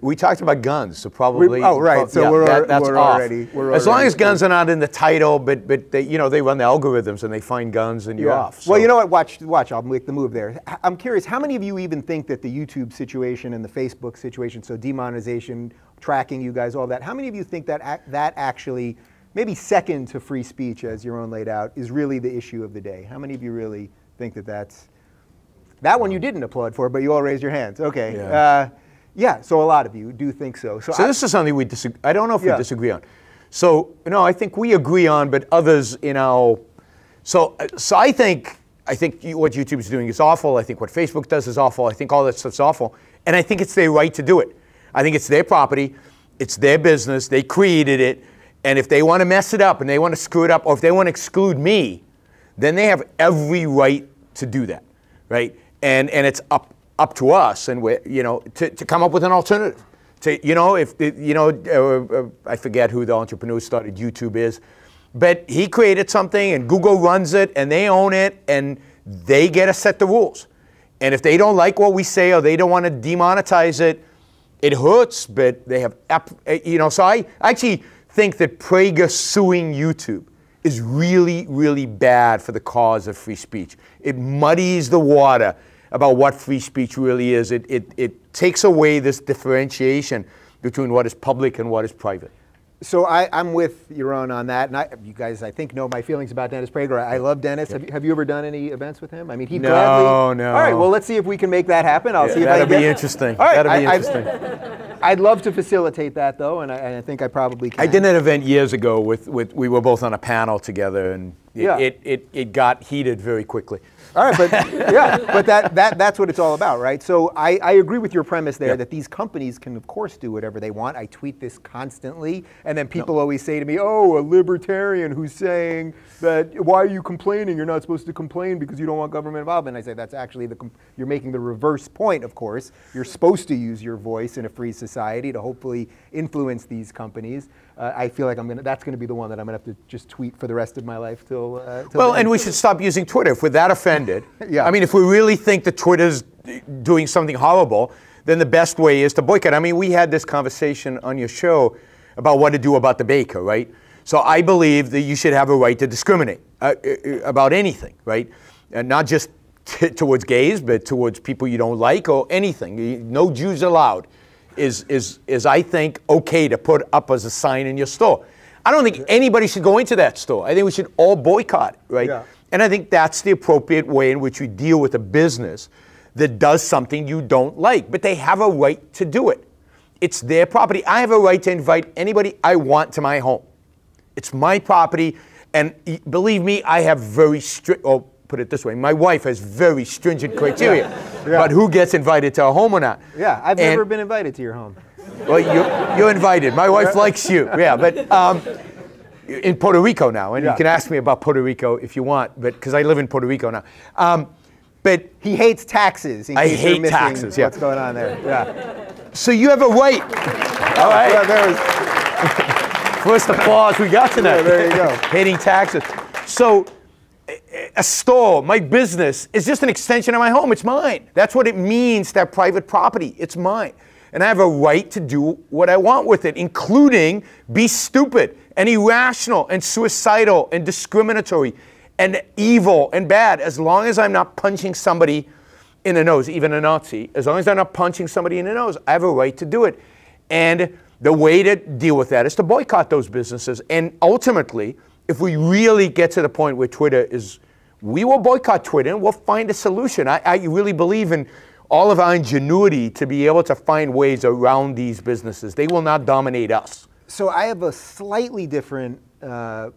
[SPEAKER 3] We talked about guns, so probably.
[SPEAKER 2] We, oh, right. So yeah, we're, that, that's we're already. We're
[SPEAKER 3] as
[SPEAKER 2] already,
[SPEAKER 3] long as guns are not in the title, but but they, you know they run the algorithms and they find guns and you're off.
[SPEAKER 2] So. Well, you know what? Watch, watch. I'll make the move there. I'm curious. How many of you even think that the YouTube situation and the Facebook situation, so demonetization, tracking you guys, all that. How many of you think that that actually, maybe second to free speech, as Yaron laid out, is really the issue of the day? How many of you really think that that's that one you didn't applaud for, but you all raised your hands? Okay.
[SPEAKER 3] Yeah.
[SPEAKER 2] Uh, yeah, so a lot of you do think so.
[SPEAKER 3] So, so I, this is something we disagree. I don't know if yeah. we disagree on. So no, I think we agree on, but others in our. So uh, so I think I think what YouTube is doing is awful. I think what Facebook does is awful. I think all that stuff's awful, and I think it's their right to do it. I think it's their property, it's their business. They created it, and if they want to mess it up and they want to screw it up, or if they want to exclude me, then they have every right to do that, right? And and it's up up to us and we you know to, to come up with an alternative. To you know if you know uh, uh, I forget who the entrepreneur started YouTube is but he created something and Google runs it and they own it and they get to set the rules. And if they don't like what we say or they don't want to demonetize it it hurts but they have uh, you know so I actually think that Prager suing YouTube is really really bad for the cause of free speech. It muddies the water about what free speech really is. It, it, it takes away this differentiation between what is public and what is private.
[SPEAKER 2] So I, am with Yaron on that, and I, you guys, I think, know my feelings about Dennis Prager. I love Dennis. Yep. Have, you, have, you, ever done any events with him? I mean, he
[SPEAKER 3] no,
[SPEAKER 2] gladly.
[SPEAKER 3] No, no.
[SPEAKER 2] All right, well, let's see if we can make that happen. I'll
[SPEAKER 3] yeah,
[SPEAKER 2] see if
[SPEAKER 3] I
[SPEAKER 2] can.
[SPEAKER 3] That'll
[SPEAKER 2] be
[SPEAKER 3] interesting.
[SPEAKER 2] All right,
[SPEAKER 3] that'll be
[SPEAKER 2] I,
[SPEAKER 3] interesting. (laughs)
[SPEAKER 2] I'd love to facilitate that, though, and I, and I, think I probably can.
[SPEAKER 3] I did an event years ago with, with we were both on a panel together, and it,
[SPEAKER 2] yeah.
[SPEAKER 3] it, it, it got heated very quickly.
[SPEAKER 2] All right, but (laughs) yeah, but that, that that's what it's all about, right? So I, I agree with your premise there
[SPEAKER 3] Yeah.
[SPEAKER 2] that these companies can of course do whatever they want. I tweet this constantly, and then people always say to me, "Oh, a libertarian who's saying that why are you complaining? You're not supposed to complain because you don't want government involvement." And I say that's actually the you're making the reverse point. Of course, you're supposed to use your voice in a free society to hopefully influence these companies. Uh, I feel like I'm gonna that's gonna be the one that I'm gonna have to just tweet for the rest of my life till. Uh, till
[SPEAKER 3] Well, and we should stop using Twitter if we're that offended. (laughs)
[SPEAKER 2] Yeah.
[SPEAKER 3] I mean, if we really think that Twitter's doing something horrible, then the best way is to boycott. I mean, we had this conversation on your show about what to do about the baker, right? So I believe that you should have a right to discriminate uh, uh, about anything, right? And not just t- towards gays, but towards people you don't like or anything. No Jews allowed is, is, is I think, okay to put up as a sign in your store. I don't think anybody should go into that store. I think we should all boycott, right?
[SPEAKER 2] Yeah.
[SPEAKER 3] And I think that's the appropriate way in which we deal with a business that does something you don't like. But they have a right to do it. It's their property. I have a right to invite anybody I want to my home. It's my property. And believe me, I have very strict, or put it this way, my wife has very stringent criteria. But who gets invited to a home or not?
[SPEAKER 2] yeah, I've
[SPEAKER 3] And-
[SPEAKER 2] never been invited to your home.
[SPEAKER 3] well, you're, you're invited. My wife likes you. Yeah, but um, in Puerto Rico now, and
[SPEAKER 2] Yeah.
[SPEAKER 3] you can ask me about Puerto Rico if you want, but because I live in Puerto Rico now. Um, but
[SPEAKER 2] He hates taxes.
[SPEAKER 3] I hate taxes, yeah.
[SPEAKER 2] What's going on there? Yeah.
[SPEAKER 3] so you have a right. All right.
[SPEAKER 2] Yeah, there was, (laughs)
[SPEAKER 3] First applause we got tonight.
[SPEAKER 2] Yeah, there you go. (laughs)
[SPEAKER 3] Hating taxes. So, a- store, my business, is just an extension of my home. It's mine. That's what it means to have private property. It's mine. And I have a right to do what I want with it, including be stupid and irrational and suicidal and discriminatory and evil and bad, as long as I'm not punching somebody in the nose, even a Nazi. As long as I'm not punching somebody in the nose, I have a right to do it. And the way to deal with that is to boycott those businesses. And ultimately, if we really get to the point where Twitter is, we will boycott Twitter and we'll find a solution. I, I really believe in all of our ingenuity to be able to find ways around these businesses. They will not dominate us.
[SPEAKER 2] so I have a slightly different uh,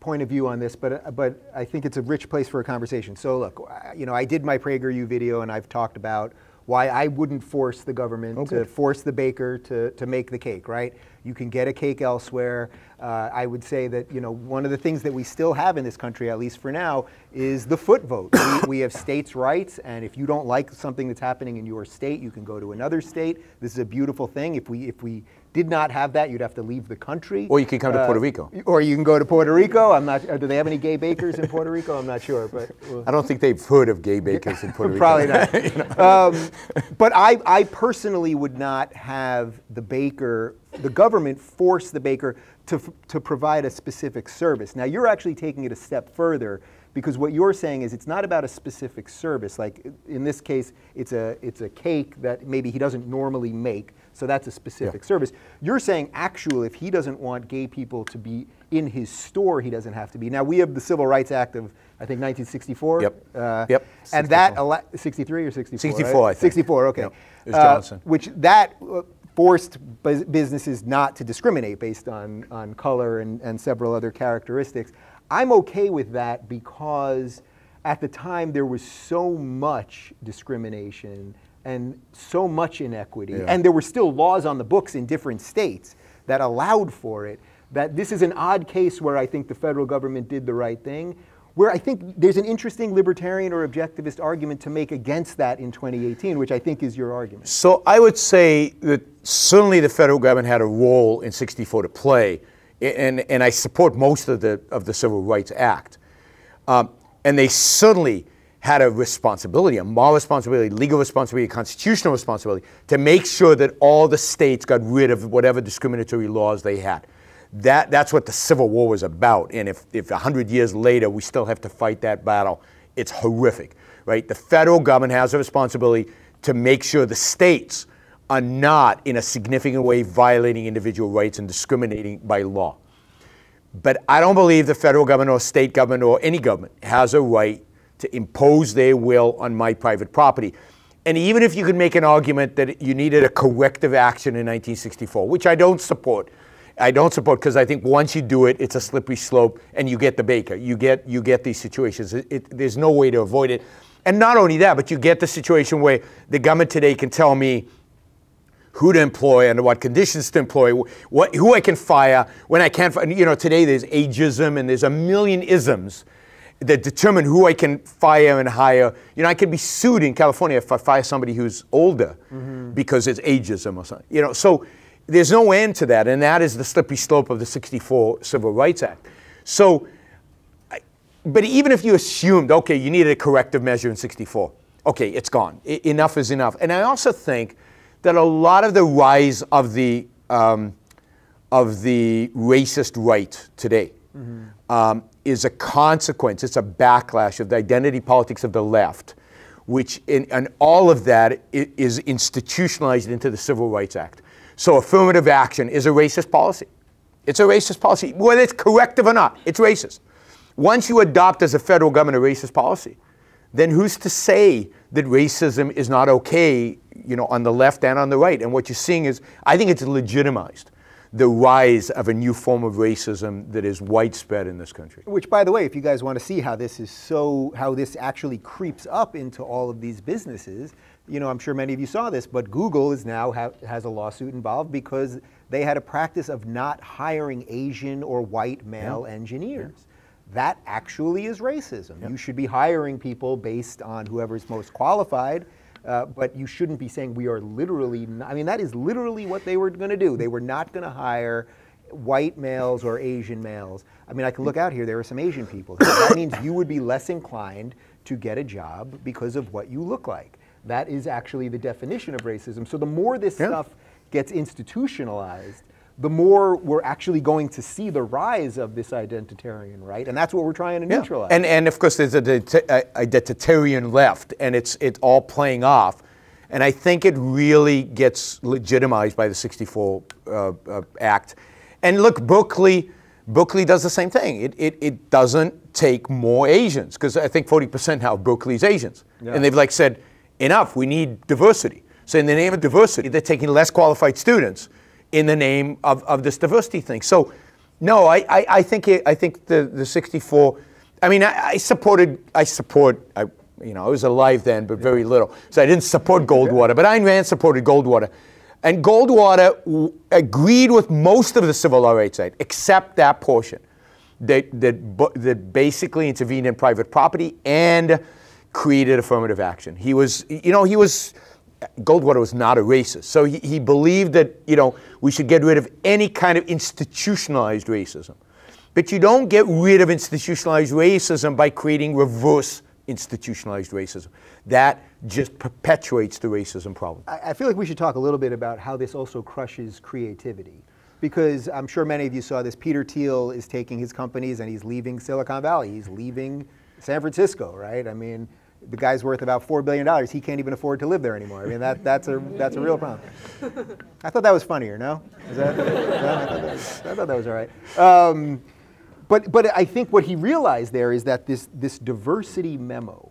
[SPEAKER 2] point of view on this, but but I think it's a rich place for a conversation. So look, I- you know, I did my PragerU video, and I've talked about why I wouldn't force the government to force the baker to, to make the cake, right? You can get a cake elsewhere. Uh, I would say that, you know, one of the things that we still have in this country, at least for now, is the foot vote. we, we have states' rights, and if you don't like something that's happening in your state, you can go to another state. This is a beautiful thing. If we, if we did not have that, you'd have to leave the country.
[SPEAKER 3] Or you can come to
[SPEAKER 2] Uh,
[SPEAKER 3] Puerto Rico.
[SPEAKER 2] Or you can go to Puerto Rico. I'm not. uh, Do they have any gay bakers in Puerto Rico? I'm not sure, but
[SPEAKER 3] I don't think they've heard of gay bakers in Puerto Rico.
[SPEAKER 2] Probably not. (laughs) um, but I, I personally would not have the baker, the government force the baker to, f- to provide a specific service. Now, you're actually taking it a step further because what you're saying is it's not about a specific service. Like in this case, it's a, it's a cake that maybe he doesn't normally make. So that's a specific service. You're saying, actually, if he doesn't want gay people to be in his store, he doesn't have to be. Now, we have the Civil Rights Act of, I think, 1964.
[SPEAKER 3] Yep.
[SPEAKER 2] Uh,
[SPEAKER 3] Yep.
[SPEAKER 2] And that
[SPEAKER 3] 64.
[SPEAKER 2] ele- 63 or 64?
[SPEAKER 3] 64,
[SPEAKER 2] right?
[SPEAKER 3] I think.
[SPEAKER 2] 64, okay.
[SPEAKER 3] Yep. It was
[SPEAKER 2] Uh,
[SPEAKER 3] Johnson.
[SPEAKER 2] which that uh, forced businesses not to discriminate based on, on color and, and several other characteristics. I'm okay with that because at the time there was so much discrimination and so much inequity,
[SPEAKER 3] Yeah.
[SPEAKER 2] and there were still laws on the books in different states that allowed for it. That this is an odd case where I think the federal government did the right thing. Where I think there's an interesting libertarian or objectivist argument to make against that in 2018, which I think is your argument.
[SPEAKER 3] So I would say that certainly the federal government had a role in 64 to play, and, and I support most of the, of the Civil Rights Act. Um, and they suddenly had a responsibility, a moral responsibility, legal responsibility, constitutional responsibility to make sure that all the states got rid of whatever discriminatory laws they had. That, that's what the Civil War was about. And if, if 100 years later we still have to fight that battle, it's horrific, right? The federal government has a responsibility to make sure the states are not in a significant way violating individual rights and discriminating by law. But I don't believe the federal government or state government or any government has a right to impose their will on my private property. And even if you could make an argument that you needed a corrective action in 1964, which I don't support, I don't support because I think once you do it, it's a slippery slope, and you get the baker. You get you get these situations. It, it- there's no way to avoid it. And not only that, but you get the situation where the government today can tell me who to employ, under what conditions to employ, what, who I can fire, when I can't fire. You know, today there's ageism and there's a million isms that determine who I can fire and hire. You know, I could be sued in California if I fire somebody who's older mm-hmm. because it's ageism or something. You know, so there's no end to that, and that is the slippery slope of the 64 Civil Rights Act. So, but even if you assumed, okay, you needed a corrective measure in 64, okay, it's gone. I, enough is enough. And I also think that a lot of the rise of the um, of the racist right today mm-hmm. um, is a consequence. It's a backlash of the identity politics of the left, which in, and all of that is institutionalized into the Civil Rights Act. So affirmative action is a racist policy. It's a racist policy, whether it's corrective or not. It's racist. Once you adopt as a federal government a racist policy, then who's to say that racism is not okay, you know, on the left and on the right? And what you're seeing is, I think it's legitimized the rise of a new form of racism that is widespread in this country.
[SPEAKER 2] Which, by the way, if you guys want to see how this is so, how this actually creeps up into all of these businesses, you know, I'm sure many of you saw this, but Google is now ha has a lawsuit involved because they had a practice of not hiring Asian or white male yeah. engineers. Yeah that actually is racism. Yep. You should be hiring people based on whoever's most qualified, uh, but you shouldn't be saying we are literally, not, I mean, that is literally what they were going to do. They were not going to hire white males or Asian males. I mean, I can look out here, there are some Asian people. that means you would be less inclined to get a job because of what you look like. That is actually the definition of racism. So the more this yeah. stuff gets institutionalized, the more we're actually going to see the rise of this identitarian right, and that's what we're trying to yeah. neutralize.
[SPEAKER 3] And and of course there's a, identitarian left, and it's it's all playing off, and I think it really gets legitimized by the '64 uh, uh, Act. And look, Berkeley. Berkeley does the same thing. It, it, it doesn't take more Asians because I think 40% now of Berkeley is Asians. Yeah. And they've like said, enough, we need diversity. So in the name of diversity, they're taking less qualified students in the name of, of this diversity thing. So, no, I, I, I think it, I think the, the 64. I mean, I, I supported I support I, you know I was alive then, but very little, so I didn't support Goldwater. But Ayn Rand supported Goldwater, and Goldwater w- agreed with most of the Civil Rights Act, except that portion that that that basically intervened in private property and created affirmative action. He was, you know, he was Goldwater was not a racist. So he, he believed that, you know, we should get rid of any kind of institutionalized racism. But you don't get rid of institutionalized racism by creating reverse institutionalized racism. That just perpetuates the racism problem.
[SPEAKER 2] I, I feel like we should talk a little bit about how this also crushes creativity. Because I'm sure many of you saw this. Peter Thiel is taking his companies and he's leaving Silicon Valley. He's leaving San Francisco, right? I mean, the guy's worth about $4 billion. He can't even afford to live there anymore. I mean, that, that's, a, that's a real problem. (laughs) I thought that was funnier, no? That, no I, thought was, I, thought that was, all right. Um, but, but I think what he realized there is that this, this diversity memo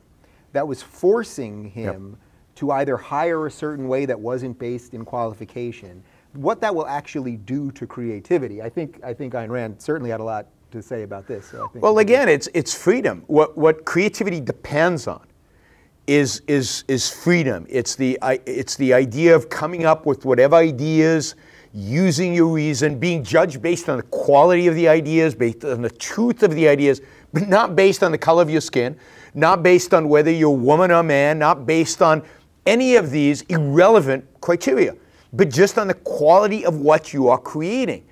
[SPEAKER 2] that was forcing him yep. to either hire a certain way that wasn't based in qualification, what that will actually do to creativity. I think, I think Ayn Rand certainly had a lot to say about this. So
[SPEAKER 3] well, again, it's, it's freedom. What, what creativity depends on is, is, is freedom. It's the, it's the idea of coming up with whatever ideas, using your reason, being judged based on the quality of the ideas, based on the truth of the ideas, but not based on the color of your skin, not based on whether you're a woman or man, not based on any of these irrelevant criteria, but just on the quality of what you are creating.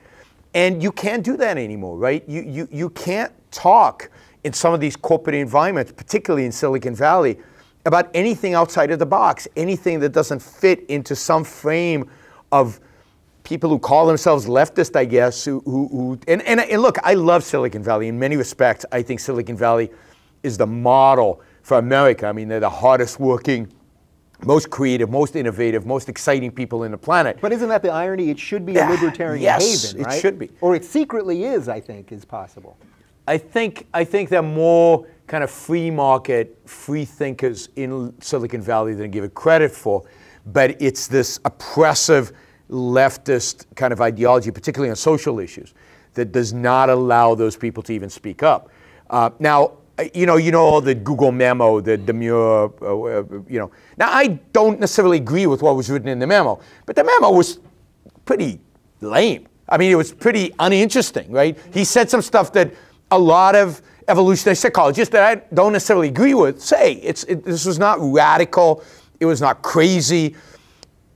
[SPEAKER 3] And you can't do that anymore, right? You, you, you can't talk in some of these corporate environments, particularly in Silicon Valley, about anything outside of the box, anything that doesn't fit into some frame of people who call themselves leftist, I guess, who, who, who and, and, and, look, I love Silicon Valley. In many respects, I think Silicon Valley is the model for America. I mean, they're the hardest working, most creative, most innovative, most exciting people in the planet.
[SPEAKER 2] But isn't that the irony? It should be a libertarian
[SPEAKER 3] yes,
[SPEAKER 2] haven, right?
[SPEAKER 3] it should be.
[SPEAKER 2] Or it secretly is, I think, is possible.
[SPEAKER 3] I think, I think they're more kind of free market, free thinkers in Silicon Valley than give it credit for. But it's this oppressive leftist kind of ideology, particularly on social issues, that does not allow those people to even speak up. Uh, now, you know, you know all the Google memo, the Damore, uh, uh, you know. Now, I don't necessarily agree with what was written in the memo, but the memo was pretty lame. I mean, it was pretty uninteresting, right? He said some stuff that a lot of evolutionary psychologists that I don't necessarily agree with say. It's, it, this was not radical, it was not crazy,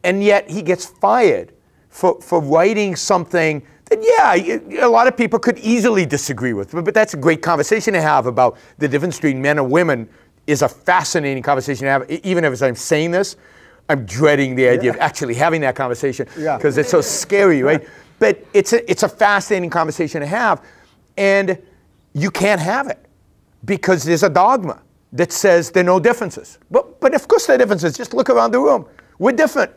[SPEAKER 3] and yet he gets fired for, for writing something that, yeah, a lot of people could easily disagree with. But, but that's a great conversation to have about the difference between men and women is a fascinating conversation to have. Even if I'm saying this, I'm dreading the idea yeah. of actually having that conversation because yeah. it's so scary, right? (laughs) But it's a, it's a fascinating conversation to have. And you can't have it because there's a dogma that says there are no differences. But, but of course there are differences. Just look around the room. We're different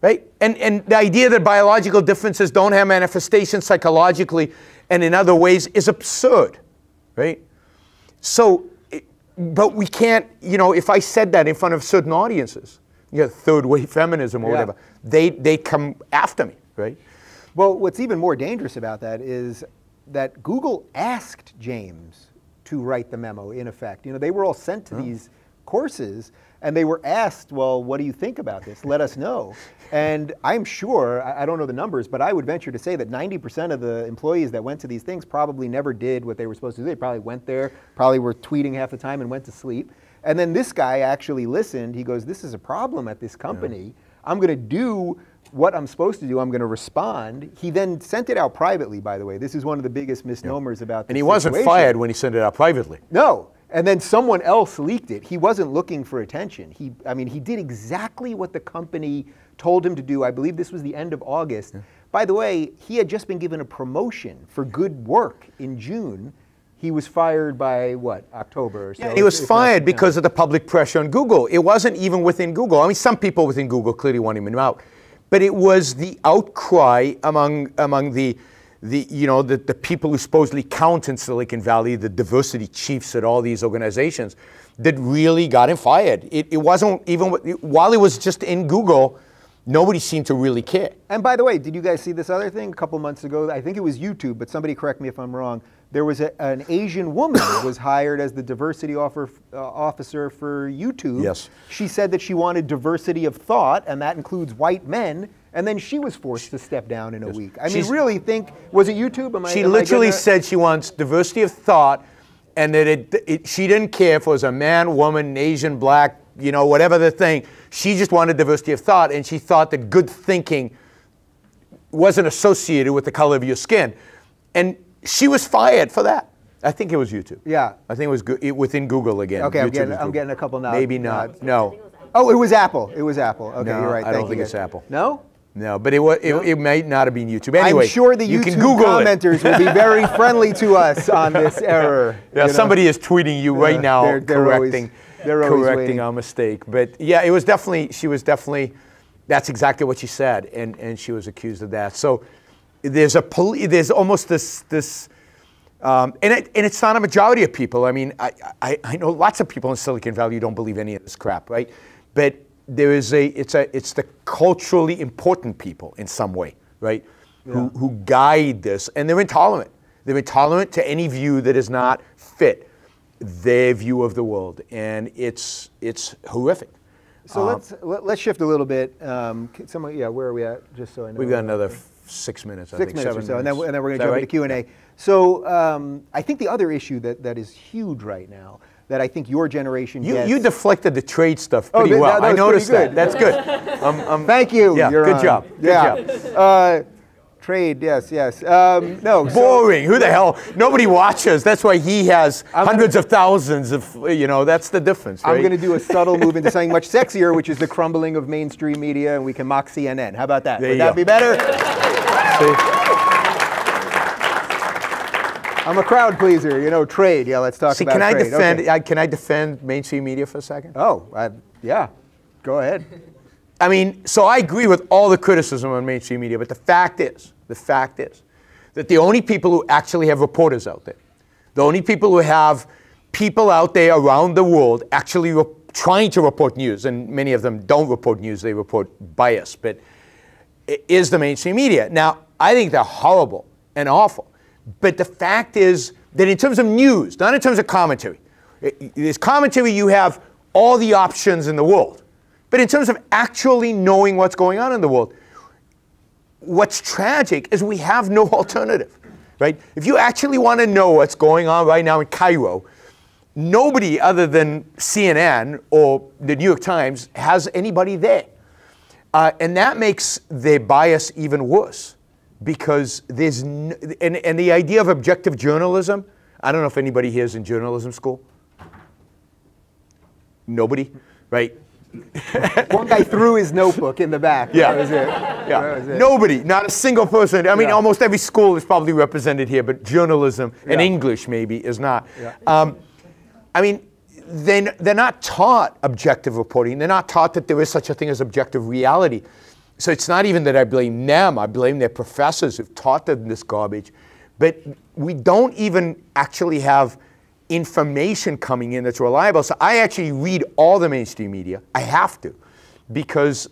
[SPEAKER 3] right? And, and the idea that biological differences don't have manifestations psychologically and in other ways is absurd, right? So, but we can't, you know, if I said that in front of certain audiences, you know, third wave feminism or yeah. whatever, they, they come after me, right?
[SPEAKER 2] Well, what's even more dangerous about that is that Google asked James to write the memo, in effect. You know, they were all sent to these courses and they were asked, well, what do you think about this? Let us know. (laughs) And I'm sure, I don't know the numbers, but I would venture to say that 90% of the employees that went to these things probably never did what they were supposed to do. They probably went there, probably were tweeting half the time and went to sleep. And then this guy actually listened. He goes, this is a problem at this company. Yeah. I'm going to do what I'm supposed to do. I'm going to respond. He then sent it out privately, by the way. This is one of the biggest misnomers yeah. about this
[SPEAKER 3] And he
[SPEAKER 2] situation.
[SPEAKER 3] wasn't fired when he sent it out privately.
[SPEAKER 2] No. And then someone else leaked it. He wasn't looking for attention. He, I mean, he did exactly what the company told him to do. I believe this was the end of August. Yeah. By the way, he had just been given a promotion for good work in June. He was fired by what, October or so?
[SPEAKER 3] Yeah, he was fired because of the public pressure on Google. It wasn't even within Google. I mean, some people within Google clearly wanted him out. But it was the outcry among, among the the, you know, the, the people who supposedly count in Silicon Valley, the diversity chiefs at all these organizations, that really got him fired. It, it wasn't even, while he was just in Google, nobody seemed to really care.
[SPEAKER 2] And by the way, did you guys see this other thing a couple months ago? I think it was YouTube, but somebody correct me if I'm wrong. There was a, an Asian woman who was hired as the diversity offer, uh, officer for YouTube.
[SPEAKER 3] Yes.
[SPEAKER 2] She said that she wanted diversity of thought, and that includes white men and then she was forced to step down in a week. I mean, really think was it YouTube?
[SPEAKER 3] Am I, she am literally said she wants diversity of thought, and that it, it, she didn't care if it was a man, woman, Asian, black, you know, whatever the thing. She just wanted diversity of thought, and she thought that good thinking wasn't associated with the color of your skin, and she was fired for that. I think it was YouTube.
[SPEAKER 2] Yeah.
[SPEAKER 3] I think it was go- it, within Google again.
[SPEAKER 2] Okay, I'm getting, I'm getting, a couple now.
[SPEAKER 3] Maybe not. no.
[SPEAKER 2] Oh, it was Apple. It was Apple. Okay,
[SPEAKER 3] no,
[SPEAKER 2] you're right.
[SPEAKER 3] I don't think it's Apple.
[SPEAKER 2] No?
[SPEAKER 3] No, but it, was, it, it might not have been YouTube. Anyway,
[SPEAKER 2] I'm sure the
[SPEAKER 3] you
[SPEAKER 2] YouTube
[SPEAKER 3] can Google
[SPEAKER 2] commenters will be very (laughs) friendly to us on this error.
[SPEAKER 3] Yeah, you know? somebody is tweeting you right now they're, they're correcting, always, they're correcting our mistake. But yeah, it was definitely, she was definitely, that's exactly what she said, and, and she was accused of that. So there's a poli- there's almost this this, um, and it, and it's not a majority of people. I mean, I, I I know lots of people in Silicon Valley who don't believe any of this crap, right? But there is a it's a it's the culturally important people in some way, right? Yeah. Who who guide this, and they're intolerant. They're intolerant to any view that is not fit their view of the world, and it's it's horrific.
[SPEAKER 2] So um, let's let, us let us shift a little bit. Um, some, yeah, where are we at? Just so I know.
[SPEAKER 3] We've got another six minutes.
[SPEAKER 2] Six
[SPEAKER 3] minutes
[SPEAKER 2] or so, and then, and then we're going to jump right? into Q and A. So um, I think the other issue that, that is huge right now that I think your generation
[SPEAKER 3] you,
[SPEAKER 2] gets.
[SPEAKER 3] You deflected the trade stuff oh, pretty oh, well. That, that I noticed that. That's good. (laughs)
[SPEAKER 2] um, um, Thank you.
[SPEAKER 3] Yeah, good job. Good
[SPEAKER 2] yeah. Job. Uh, trade, yes, yes. Um, no.
[SPEAKER 3] Boring. So, Who the hell? Nobody watches. That's why he has I'm hundreds gonna, of thousands of, you know, that's the difference. Right?
[SPEAKER 2] I'm going to do a subtle move into something much (laughs) sexier, which is the crumbling of mainstream media, and we can mock CNN. How about that? There Would that go. be better? (laughs) See? I'm a crowd pleaser, you know, trade. Yeah, let's talk
[SPEAKER 3] See,
[SPEAKER 2] about
[SPEAKER 3] can I
[SPEAKER 2] trade.
[SPEAKER 3] defend?
[SPEAKER 2] Okay.
[SPEAKER 3] I, can I defend mainstream media for a second?
[SPEAKER 2] Oh, I, yeah. Go ahead.
[SPEAKER 3] I mean, so I agree with all the criticism on mainstream media, but the fact is, the fact is, that the only people who actually have reporters out there, the only people who have people out there around the world actually re- trying to report news, and many of them don't report news, they report bias, but is the mainstream media. Now, I think they're horrible and awful. But the fact is, that in terms of news, not in terms of commentary, there's commentary, you have all the options in the world. But in terms of actually knowing what's going on in the world, what's tragic is we have no (laughs) alternative, right? If you actually want to know what's going on right now in Cairo, nobody other than CNN or the New York Times has anybody there. Uh, and that makes the bias even worse because there's, n- and, and the idea of objective journalism, I don't know if anybody here is in journalism school. Nobody, right? (laughs)
[SPEAKER 2] One guy threw his notebook in the back.
[SPEAKER 3] Yeah.
[SPEAKER 2] That was it.
[SPEAKER 3] Yeah.
[SPEAKER 2] Was it.
[SPEAKER 3] Nobody, not a single person. I mean,
[SPEAKER 2] Yeah.
[SPEAKER 3] almost every school is probably represented here, but journalism and English maybe is not.
[SPEAKER 2] Yeah.
[SPEAKER 3] Um, I mean, then they're not taught objective reporting. They're not taught that there is such a thing as objective reality. So it's not even that I blame them. I blame their professors who've taught them this garbage. But we don't even actually have information coming in that's reliable. So I actually read all the mainstream media. I have to, because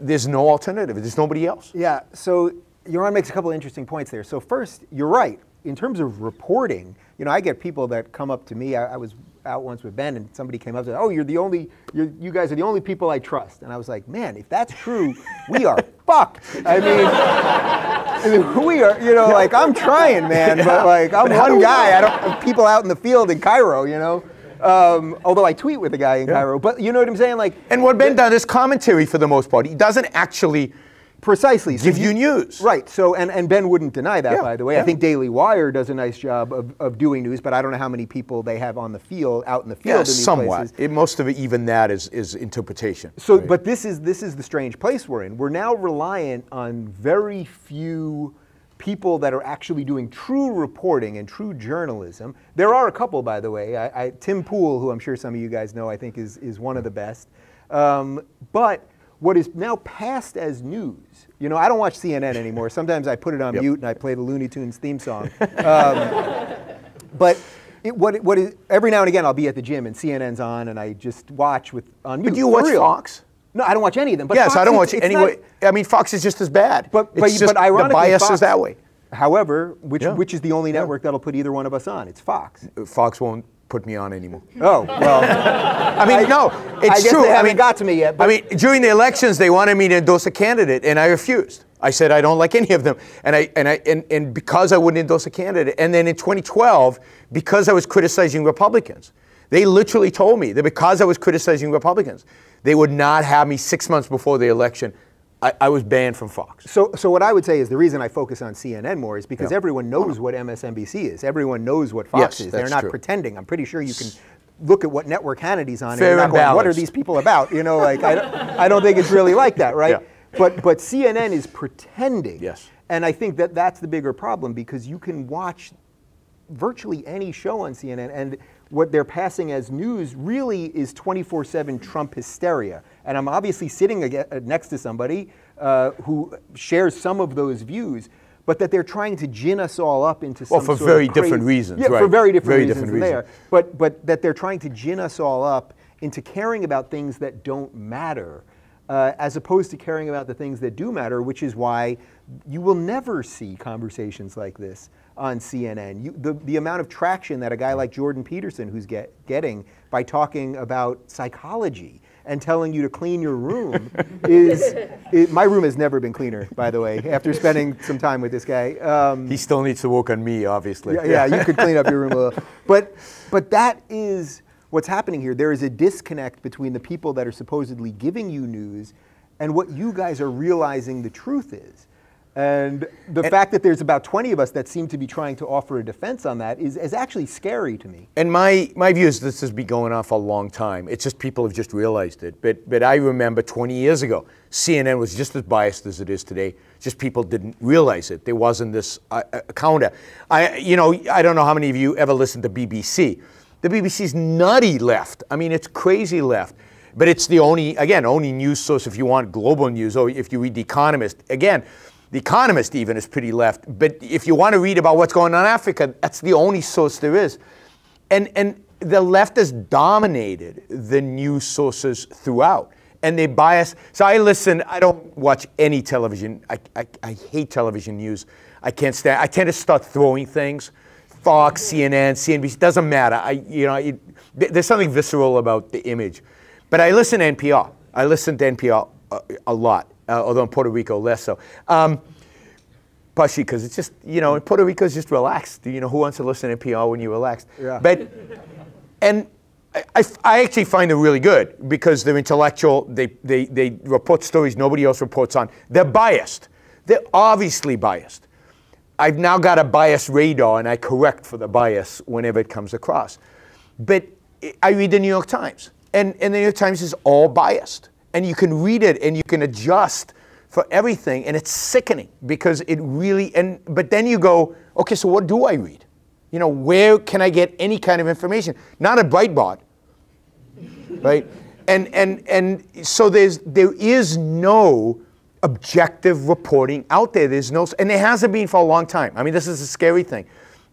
[SPEAKER 3] there's no alternative. There's nobody else.
[SPEAKER 2] Yeah, so Yaron makes a couple of interesting points there. So first, you're right. In terms of reporting, you know, I get people that come up to me. I, I was out once with Ben, and somebody came up and said, "Oh, you're the only, you're, you guys are the only people I trust." And I was like, "Man, if that's true, we are (laughs) fucked." I mean, I mean, we are, you know, like I'm trying, man, but like I'm one guy. I don't have people out in the field in Cairo, you know. Um, although I tweet with a guy in Cairo, but you know what I'm saying, like.
[SPEAKER 3] And what Ben does is commentary for the most part. He doesn't actually
[SPEAKER 2] Precisely. So
[SPEAKER 3] give you news.
[SPEAKER 2] Right. So, and, and Ben wouldn't deny that,
[SPEAKER 3] Yeah,
[SPEAKER 2] by the way.
[SPEAKER 3] yeah.
[SPEAKER 2] I think Daily Wire does a nice job of, of doing news, but I don't know how many people they have on the field, out in the field
[SPEAKER 3] Yeah,
[SPEAKER 2] in these
[SPEAKER 3] somewhat. It, most of it, even that, is is interpretation.
[SPEAKER 2] So,
[SPEAKER 3] right?
[SPEAKER 2] but this is this is the strange place we're in. We're now reliant on very few people that are actually doing true reporting and true journalism. There are a couple, by the way. I, I, Tim Pool, who I'm sure some of you guys know, I think is is one of the best. Um, but what is now passed as news, you know, I don't watch CNN anymore. (laughs) Sometimes I put it on
[SPEAKER 3] Yep.
[SPEAKER 2] mute and I play the Looney Tunes theme song. Um, (laughs) but it, what, what is, every now and again, I'll be at the gym and CNN's on, and I just watch with on mute.
[SPEAKER 3] But do you watch
[SPEAKER 2] real.
[SPEAKER 3] Fox?
[SPEAKER 2] No, I don't watch any of them. But
[SPEAKER 3] yes,
[SPEAKER 2] Fox,
[SPEAKER 3] I don't watch
[SPEAKER 2] not-
[SPEAKER 3] I mean, Fox is just as bad.
[SPEAKER 2] but but,
[SPEAKER 3] just
[SPEAKER 2] but ironically,
[SPEAKER 3] the bias
[SPEAKER 2] Fox,
[SPEAKER 3] is that way.
[SPEAKER 2] However, which
[SPEAKER 3] Yeah.
[SPEAKER 2] which is the only
[SPEAKER 3] Yeah.
[SPEAKER 2] network that'll put either one of us on? It's Fox.
[SPEAKER 3] Fox won't put me on anymore. (laughs)
[SPEAKER 2] Oh well,
[SPEAKER 3] I mean, no, it's
[SPEAKER 2] I guess
[SPEAKER 3] true.
[SPEAKER 2] they
[SPEAKER 3] I
[SPEAKER 2] haven't
[SPEAKER 3] mean,
[SPEAKER 2] got to me yet. But
[SPEAKER 3] I mean, during the elections, they wanted me to endorse a candidate, and I refused. I said I don't like any of them, and I and I and, and because I wouldn't endorse a candidate, and then in 2012, because I was criticizing Republicans, they literally told me that because I was criticizing Republicans, they would not have me six months before the election. I, I was banned from Fox.
[SPEAKER 2] So, so what I would say is the reason I focus on CNN more is because
[SPEAKER 3] Yeah.
[SPEAKER 2] everyone knows what MSNBC is. Everyone knows what Fox
[SPEAKER 3] Yes,
[SPEAKER 2] is. They're not
[SPEAKER 3] true.
[SPEAKER 2] pretending. I'm pretty sure you can look at what network Hannity's on
[SPEAKER 3] Fair
[SPEAKER 2] and
[SPEAKER 3] and
[SPEAKER 2] going, what are these people about? You know, like I, don't- I don't think it's really like that, right? (laughs)
[SPEAKER 3] Yeah.
[SPEAKER 2] But but CNN is pretending.
[SPEAKER 3] Yes.
[SPEAKER 2] And I think that that's the bigger problem because you can watch virtually any show on CNN, and what they're passing as news really is 24 7 Trump hysteria. And I'm obviously sitting uh, next to somebody uh, who shares some of those views. But that they're trying to gin us all up into some
[SPEAKER 3] Well, for very different reasons,
[SPEAKER 2] Yeah, for very different
[SPEAKER 3] Very
[SPEAKER 2] reasons.
[SPEAKER 3] different
[SPEAKER 2] there. But but that they're trying to gin us all up into caring about things that don't matter, uh, as opposed to caring about the things that do matter, which is why you will never see conversations like this on CNN. You, the, the amount of traction that a guy like Jordan Peterson, who's get, getting by talking about psychology and telling you to clean your room, is (laughs) it, my room has never been cleaner, by the way. After spending some time with this guy, um,
[SPEAKER 3] He still needs to work on me, obviously.
[SPEAKER 2] yeah, yeah, you could clean up your room a little. (laughs) But, but that is what's happening here. There is a disconnect between the people that are supposedly giving you news and what you guys are realizing the truth is. And the fact that there's about 20 of us that seem to be trying to offer a defense on that is, is actually scary to me.
[SPEAKER 3] And my, my view is this has been going on for a long time. It's just people have just realized it. But, but I remember 20 years ago, CNN was just as biased as it is today. Just people didn't realize it. There wasn't this uh, uh, counter. I, you know, I don't know how many of you ever listened to BBC. The BBC's nutty left. I mean, it's crazy left. But it's the only, again, only news source if you want global news or if you read The Economist. Again, The Economist even is pretty left. But if you want to read about what's going on in Africa, that's the only source there is. And, and the left has dominated the news sources throughout. And they bias. So I listen, I don't watch any television. I, I, I hate television news. I can't stand I tend to start throwing things. Fox, CNN, CNBC, doesn't matter. I, you know, it, there's something visceral about the image. But I listen to NPR. I listen to NPR a, a lot, uh, although in Puerto Rico less so. Um, partially because it's just, you know, in Puerto Rico is just relaxed. You know, who wants to listen to NPR when you're relaxed?
[SPEAKER 2] Yeah.
[SPEAKER 3] But, and I, I, I actually find them really good because they're intellectual. They, they, they report stories nobody else reports on. They're biased. They're obviously biased. I've now got a bias radar and I correct for the bias whenever it comes across. But I read the New York Times, and, and the New York Times is all biased. And you can read it and you can adjust for everything, and it's sickening because it really, and but then you go, okay, so what do I read? You know, where can I get any kind of information? Not a Breitbart, right? And, and, and so there's, there is no objective reporting out there. There's no, and there hasn't been for a long time. I mean, this is a scary thing,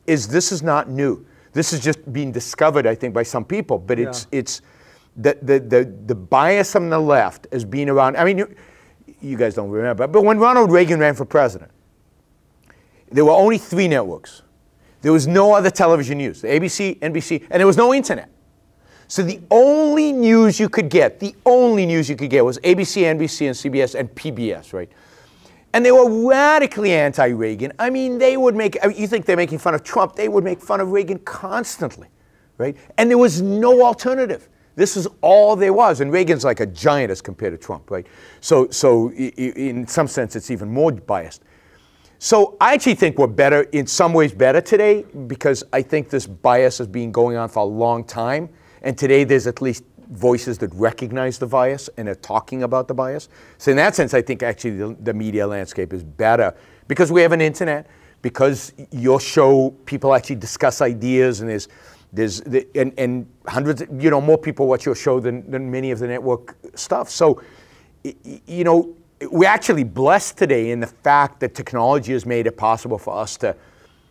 [SPEAKER 3] is this is not new. This is just being discovered, I think, by some people. But it's
[SPEAKER 2] Yeah.
[SPEAKER 3] it's the, the the the bias on the left has being around. I mean, you, you guys don't remember, but when Ronald Reagan ran for president, there were only three networks. There was no other television news: the ABC, NBC, and there was no internet. So the only news you could get, the only news you could get was ABC, NBC, and CBS and PBS, right? And they were radically anti-Reagan. I mean, they would make, I mean, you think they're making fun of Trump, they would make fun of Reagan constantly, right? And there was no alternative. This is all there was. And Reagan's like a giant as compared to Trump, right? So, so in some sense, it's even more biased. So I actually think we're better, in some ways better today, because I think this bias has been going on for a long time. And today there's at least voices that recognize the bias and are talking about the bias. So in that sense, I think actually the, the media landscape is better because we have an internet, because your show, people actually discuss ideas and there's, there's the, and, and hundreds, you know, more people watch your show than, than many of the network stuff. So, you know, we're actually blessed today in the fact that technology has made it possible for us to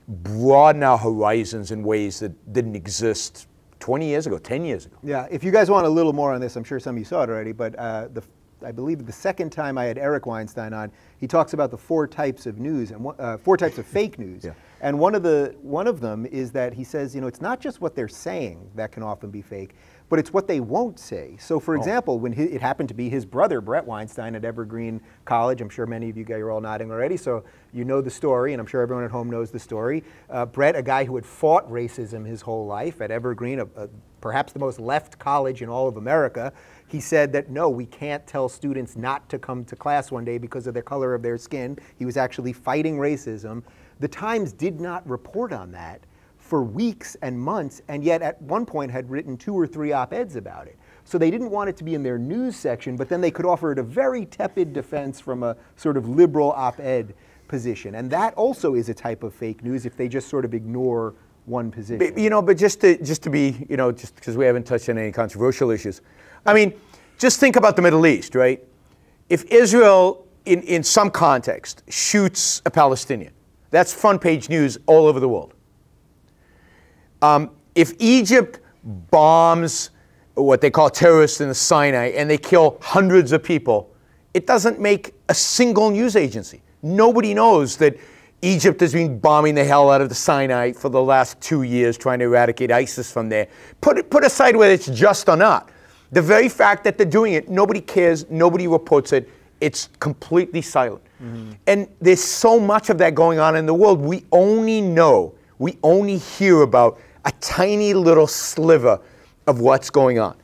[SPEAKER 3] broaden our horizons in ways that didn't exist 20 years ago, 10 years ago.
[SPEAKER 2] Yeah, if you guys want a little more on this, I'm sure some of you saw it already, but uh, the, I believe the second time I had Eric Weinstein on, he talks about the four types of news and uh, four types of fake news.
[SPEAKER 3] Yeah.
[SPEAKER 2] And one of the one of them is that he says, you know, it's not just what they're saying that can often be fake, but it's what they won't say. So, for example, when hi it happened to be his brother Bret Weinstein at Evergreen College, I'm sure many of you guys are all nodding already, so you know the story, and I'm sure everyone at home knows the story. Uh, Brett, a guy who had fought racism his whole life at Evergreen, a, a, perhaps the most left college in all of America, he said that no, we can't tell students not to come to class one day because of the color of their skin. He was actually fighting racism. The Times did not report on that for weeks and months, and yet at one point had written two or three op eds about it. So they didn't want it to be in their news section, but then they could offer it a very tepid defense from a sort of liberal op ed position. And that also is a type of fake news if they just sort of ignore one position.
[SPEAKER 3] But, you know, but just to just to be, you know, just because we haven't touched on any controversial issues, I mean, just think about the Middle East, right? If Israel, in, in some context, shoots a Palestinian, that's front page news all over the world. Um, if Egypt bombs what they call terrorists in the Sinai and they kill hundreds of people, it doesn't make a single news agency. Nobody knows that Egypt has been bombing the hell out of the Sinai for the last two years, trying to eradicate ISIS from there. Put, it, put aside whether it's just or not. The very fact that they're doing it, nobody cares, nobody reports it, it's completely silent. And there's so much of that going on in the world. We only know, we only hear about a tiny little sliver of what's going on.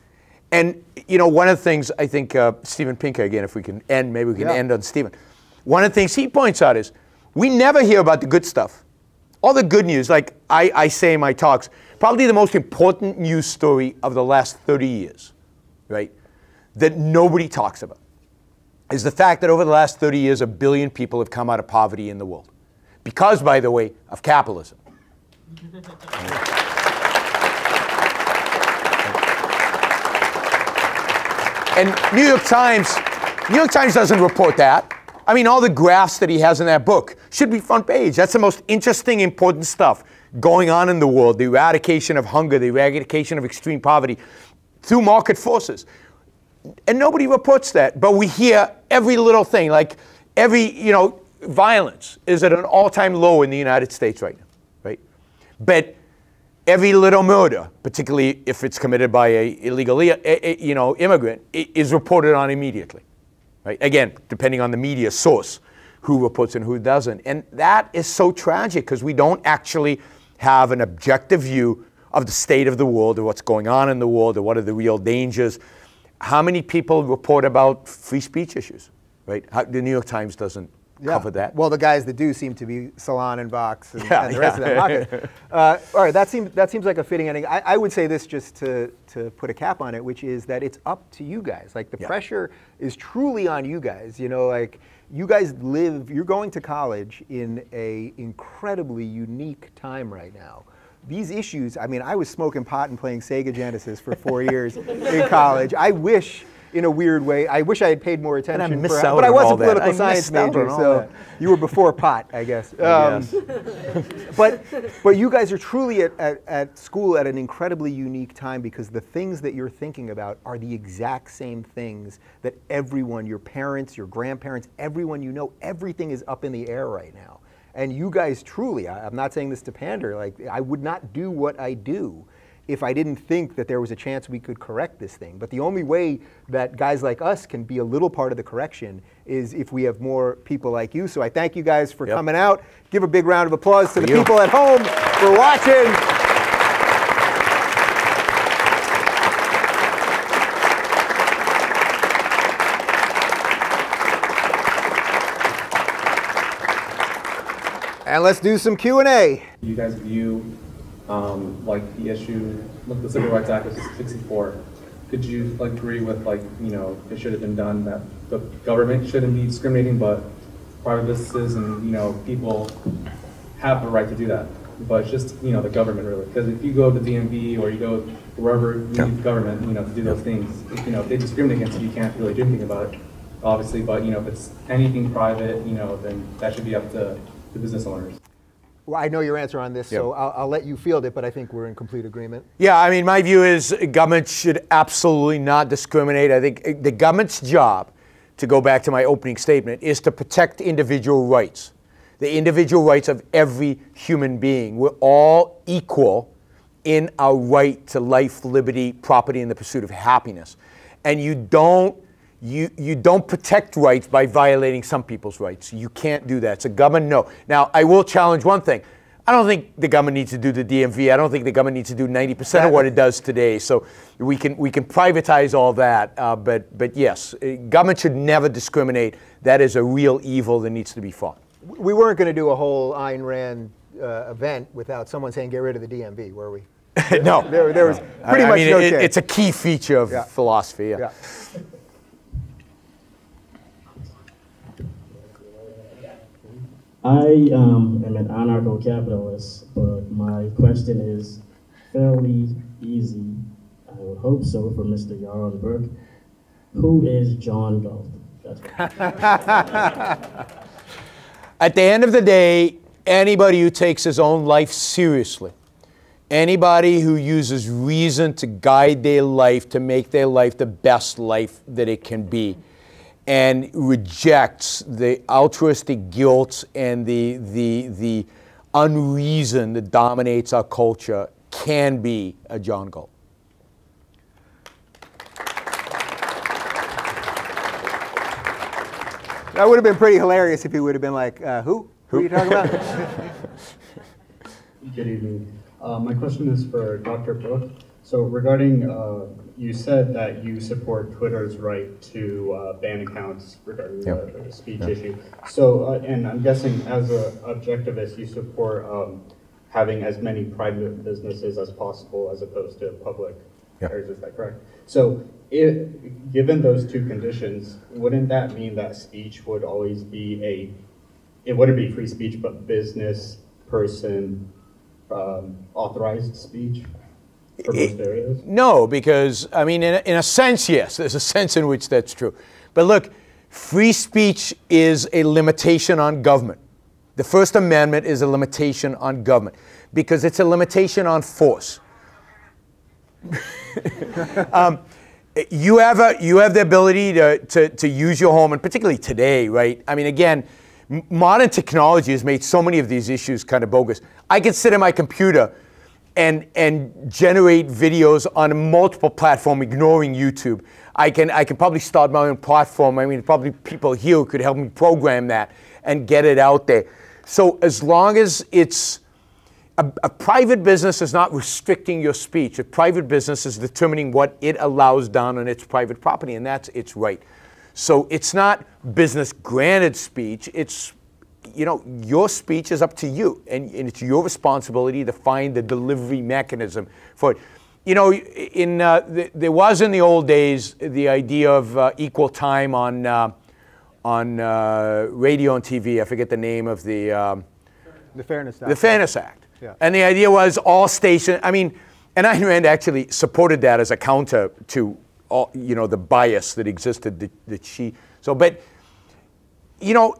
[SPEAKER 3] And, you know, one of the things I think uh, Steven Pinker, again, if we can end, maybe we can
[SPEAKER 2] Yeah.
[SPEAKER 3] end on Steven. One of the things he points out is we never hear about the good stuff. All the good news, like I, I say in my talks, probably the most important news story of the last 30 years, right, that nobody talks about is the fact that over the last 30 years, a billion people have come out of poverty in the world. Because, by the way, of capitalism. (laughs) And New York Times, New York Times doesn't report that. I mean, all the graphs that he has in that book should be front page. That's the most interesting, important stuff going on in the world the eradication of hunger, the eradication of extreme poverty through market forces. And nobody reports that, but we hear every little thing, like every, you know, violence is at an all time low in the United States right now, right? But every little murder, particularly if it's committed by a illegal, you know, immigrant, is reported on immediately. Right? Again, depending on the media source, who reports and who doesn't. And that is so tragic because we don't actually have an objective view of the state of the world or what's going on in the world or what are the real dangers. How many people report about free speech issues? Right? How, the New York Times doesn't yeah. cover that.
[SPEAKER 2] Well, the guys that do seem to be Salon and Vox and, yeah, and the rest of that market. (laughs) uh, all right, that seems that seems like a fitting ending. I, I, would say this just to to put a cap on it, which is that it's up to you guys. Like the yeah. pressure is truly on you guys. You know, like you guys live. You're going to college in a incredibly unique time right now these issues, I mean, I was smoking pot and playing Sega Genesis for four years in college. I wish in a weird way. I wish I had paid more attention.
[SPEAKER 3] But,
[SPEAKER 2] for,
[SPEAKER 3] but
[SPEAKER 2] I was a political I science major, so you were before pot, I guess. (laughs) Um, but but you guys are truly at, at, at school at an incredibly unique time because the things that you're thinking about are the exact same things that everyone, your parents, your grandparents, everyone you know, everything is up in the air right now. And you guys truly, I, I'm not saying this to pander, like I would not do what I do if I didn't think that there was a chance we could correct this thing. But the only way that guys like us can be a little part of the correction is if we have more people like you. So I thank you guys for yep. coming out. Give a big round of applause to the you. people at home for watching. And let's do some Q&A.
[SPEAKER 4] You guys view um, like the issue, the Civil Rights Act of 64, could you like agree with like, you know, it should have been done that the government shouldn't be discriminating, but private businesses and, you know, people have the right to do that. But it's just, you know, the government really. Because if you go to DMV or you go wherever you yeah. need government, you know, to do those things, if, you know, if they discriminate against you, you can't really do anything about it, obviously. But, you know, if it's anything private, you know, then that should be up to the business owners.
[SPEAKER 2] Well, I know your answer on this, yep. so I'll, I'll, let you field it, but I think we're in complete agreement.
[SPEAKER 3] Yeah, I mean, my view is government should absolutely not discriminate. I think eh, the government's job, to go back to my opening statement, is to protect individual rights, the individual rights of every human being. We're all equal in our right to life, liberty, property, and the pursuit of happiness. And you don't you, you don't protect rights by violating some people's rights. You can't do that. It's a government no. Now, I will challenge one thing. I don't think the government needs to do the DMV. I don't think the government needs to do 90% of what it does today. So we can, we can privatize all that. Uh, but, but yes, uh, government should never discriminate. That is a real evil that needs to be fought.
[SPEAKER 2] We weren't going to do a whole Ayn Rand uh, event without someone saying get rid of the DMV, were we? (laughs)
[SPEAKER 3] no.
[SPEAKER 2] There, there was pretty I, much I
[SPEAKER 3] mean,
[SPEAKER 2] no
[SPEAKER 3] it, It's a key feature of yeah. philosophy. yeah. yeah.
[SPEAKER 5] I um, am an anarcho-capitalist, but my question is fairly easy. I would hope so for Mr. Yaron Brook. Who is John Galt? (laughs)
[SPEAKER 3] At the end of the day, anybody who takes his own life seriously, anybody who uses reason to guide their life, to make their life the best life that it can be, and rejects the altruistic guilt and the, the, the unreason that dominates our culture can be a John Galt.
[SPEAKER 2] That would have been pretty hilarious if he would have been like, uh, who? Who are you talking about? (laughs)
[SPEAKER 6] Good evening. Uh, my question is for Dr. Brook. So regarding uh, you said that you support Twitter's right to uh, ban accounts regarding yep. the, speech yep. issue. So, uh, and I'm guessing as an objectivist, you support um, having as many private businesses as possible as opposed to public yep. areas. Is that correct? So, if, given those two conditions, wouldn't that mean that speech would always be a, it wouldn't be free speech, but business person um, authorized speech? For most areas?
[SPEAKER 3] No, because, I mean, in a, in a sense, yes, (laughs) there's a sense in which that's true. But look, free speech is a limitation on government. The First Amendment is a limitation on government because it's a limitation on force. (laughs) um, you, have a, you have the ability to, to, to use your home, and particularly today, right? I mean, again, M- modern technology has made so many of these issues kind of bogus. I can sit at my computer and and generate videos on a multiple platform, ignoring YouTube. I can I can probably start my own platform. I mean, probably people here could help me program that and get it out there. So as long as it's a, a, private business is not restricting your speech. A private business is determining what it allows down on its private property, and that's its right. So it's not business granted speech. It's you know your speech is up to you, and, and it's your responsibility to find the delivery mechanism for it. You know, in uh, the, there was in the old days the idea of uh, equal time on uh, on uh, radio and TV. I forget the name of the um,
[SPEAKER 2] the Fairness Act.
[SPEAKER 3] The Fairness Act
[SPEAKER 2] yeah.
[SPEAKER 3] And the idea was all station. I mean, and Ayn Rand actually supported that as a counter to all, you know, the bias that existed that, that she. So, but, you know,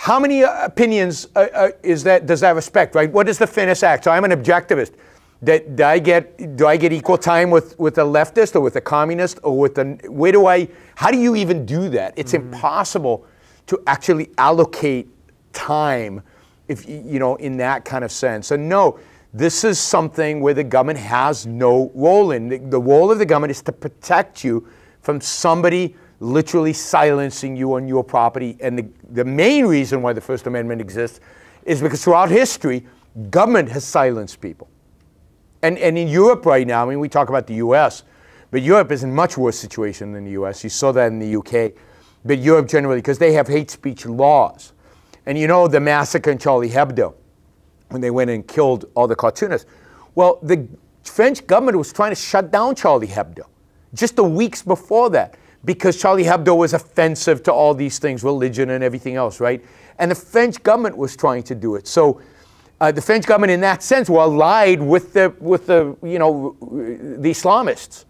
[SPEAKER 3] how many uh, opinions uh, uh, is that, does that respect, right? What is the Fairness Act? So I'm an objectivist. That, do I get do I get equal time with with a leftist or with a communist or with a where do I how do you even do that? It's mm-hmm. impossible to actually allocate time if you know, in that kind of sense. And no, this is something where the government has no role in. The, the role of the government is to protect you from somebody literally silencing you on your property. And the, the main reason why the First Amendment exists is because throughout history, government has silenced people. And, and in Europe right now, I mean, we talk about the US, but Europe is in much worse situation than the US. You saw that in the UK. But Europe generally, because they have hate speech laws. And you know the massacre in Charlie Hebdo, when they went and killed all the cartoonists. Well, the French government was trying to shut down Charlie Hebdo just the weeks before that because Charlie Hebdo was offensive to all these things, religion and everything else, right? And the French government was trying to do it. So uh, the French government, in that sense, were allied with the, with the, you know, the Islamists.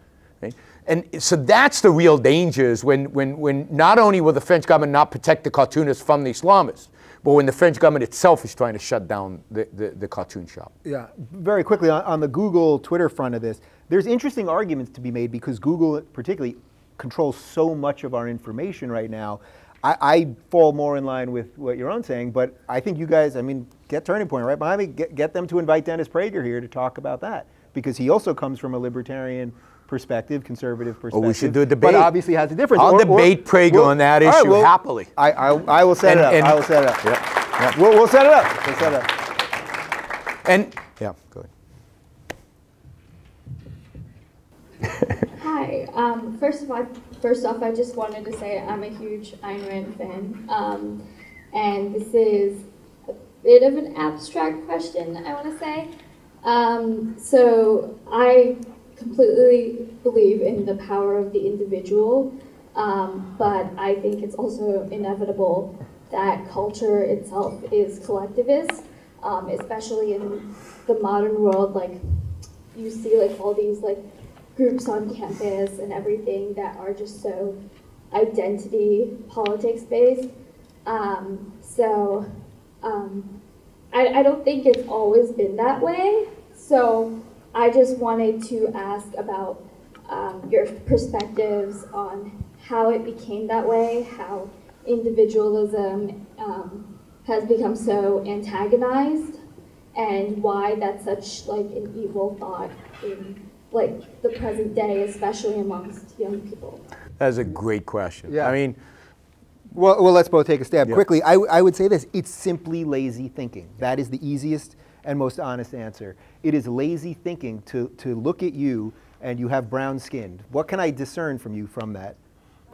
[SPEAKER 3] And so that's the real danger is when, when, when not only will the French government not protect the cartoonists from the Islamists, but when the French government itself is trying to shut down the, the, the cartoon shop.
[SPEAKER 2] Yeah, very quickly on, on, the Google Twitter front of this, there's interesting arguments to be made because Google, particularly, controls so much of our information right now. I, I fall more in line with what Yaron saying, but I think you guys, I mean, get Turning Point right behind me, get, get them to invite Dennis Prager here to talk about that because he also comes from a libertarian perspective, conservative perspective.
[SPEAKER 3] Well, we should do a debate.
[SPEAKER 2] But obviously has a difference.
[SPEAKER 3] I'll or, debate Prager
[SPEAKER 2] we'll,
[SPEAKER 3] on that issue
[SPEAKER 2] right, well,
[SPEAKER 3] happily.
[SPEAKER 2] I, I, I, will set
[SPEAKER 3] and,
[SPEAKER 2] it up.
[SPEAKER 3] And,
[SPEAKER 2] I will set it up.
[SPEAKER 3] Yep, yep.
[SPEAKER 2] We'll, we'll set it up. We'll set it up.
[SPEAKER 3] And yeah, go
[SPEAKER 7] ahead. (laughs) Hi. Um, first of all, first off, I just wanted to say I'm a huge Ayn Rand fan, um, and this is a bit of an abstract question. I want to say. Um, so I completely believe in the power of the individual, um, but I think it's also inevitable that culture itself is collectivist, um, especially in the modern world. Like you see, like all these like groups on campus and everything that are just so identity politics based. Um, so um, I, I don't think it's always been that way. So I just wanted to ask about um, your perspectives on how it became that way, how individualism um, has become so antagonized, and why that's such like an evil thought in like the present day, especially amongst young people.
[SPEAKER 3] That's a great question.
[SPEAKER 2] Yeah.
[SPEAKER 3] I mean,
[SPEAKER 2] well, well, let's both take a stab. Yep. Quickly, I, I would say this it's simply lazy thinking. That is the easiest and most honest answer. It is lazy thinking to, to look at you and you have brown skin. What can I discern from you from that,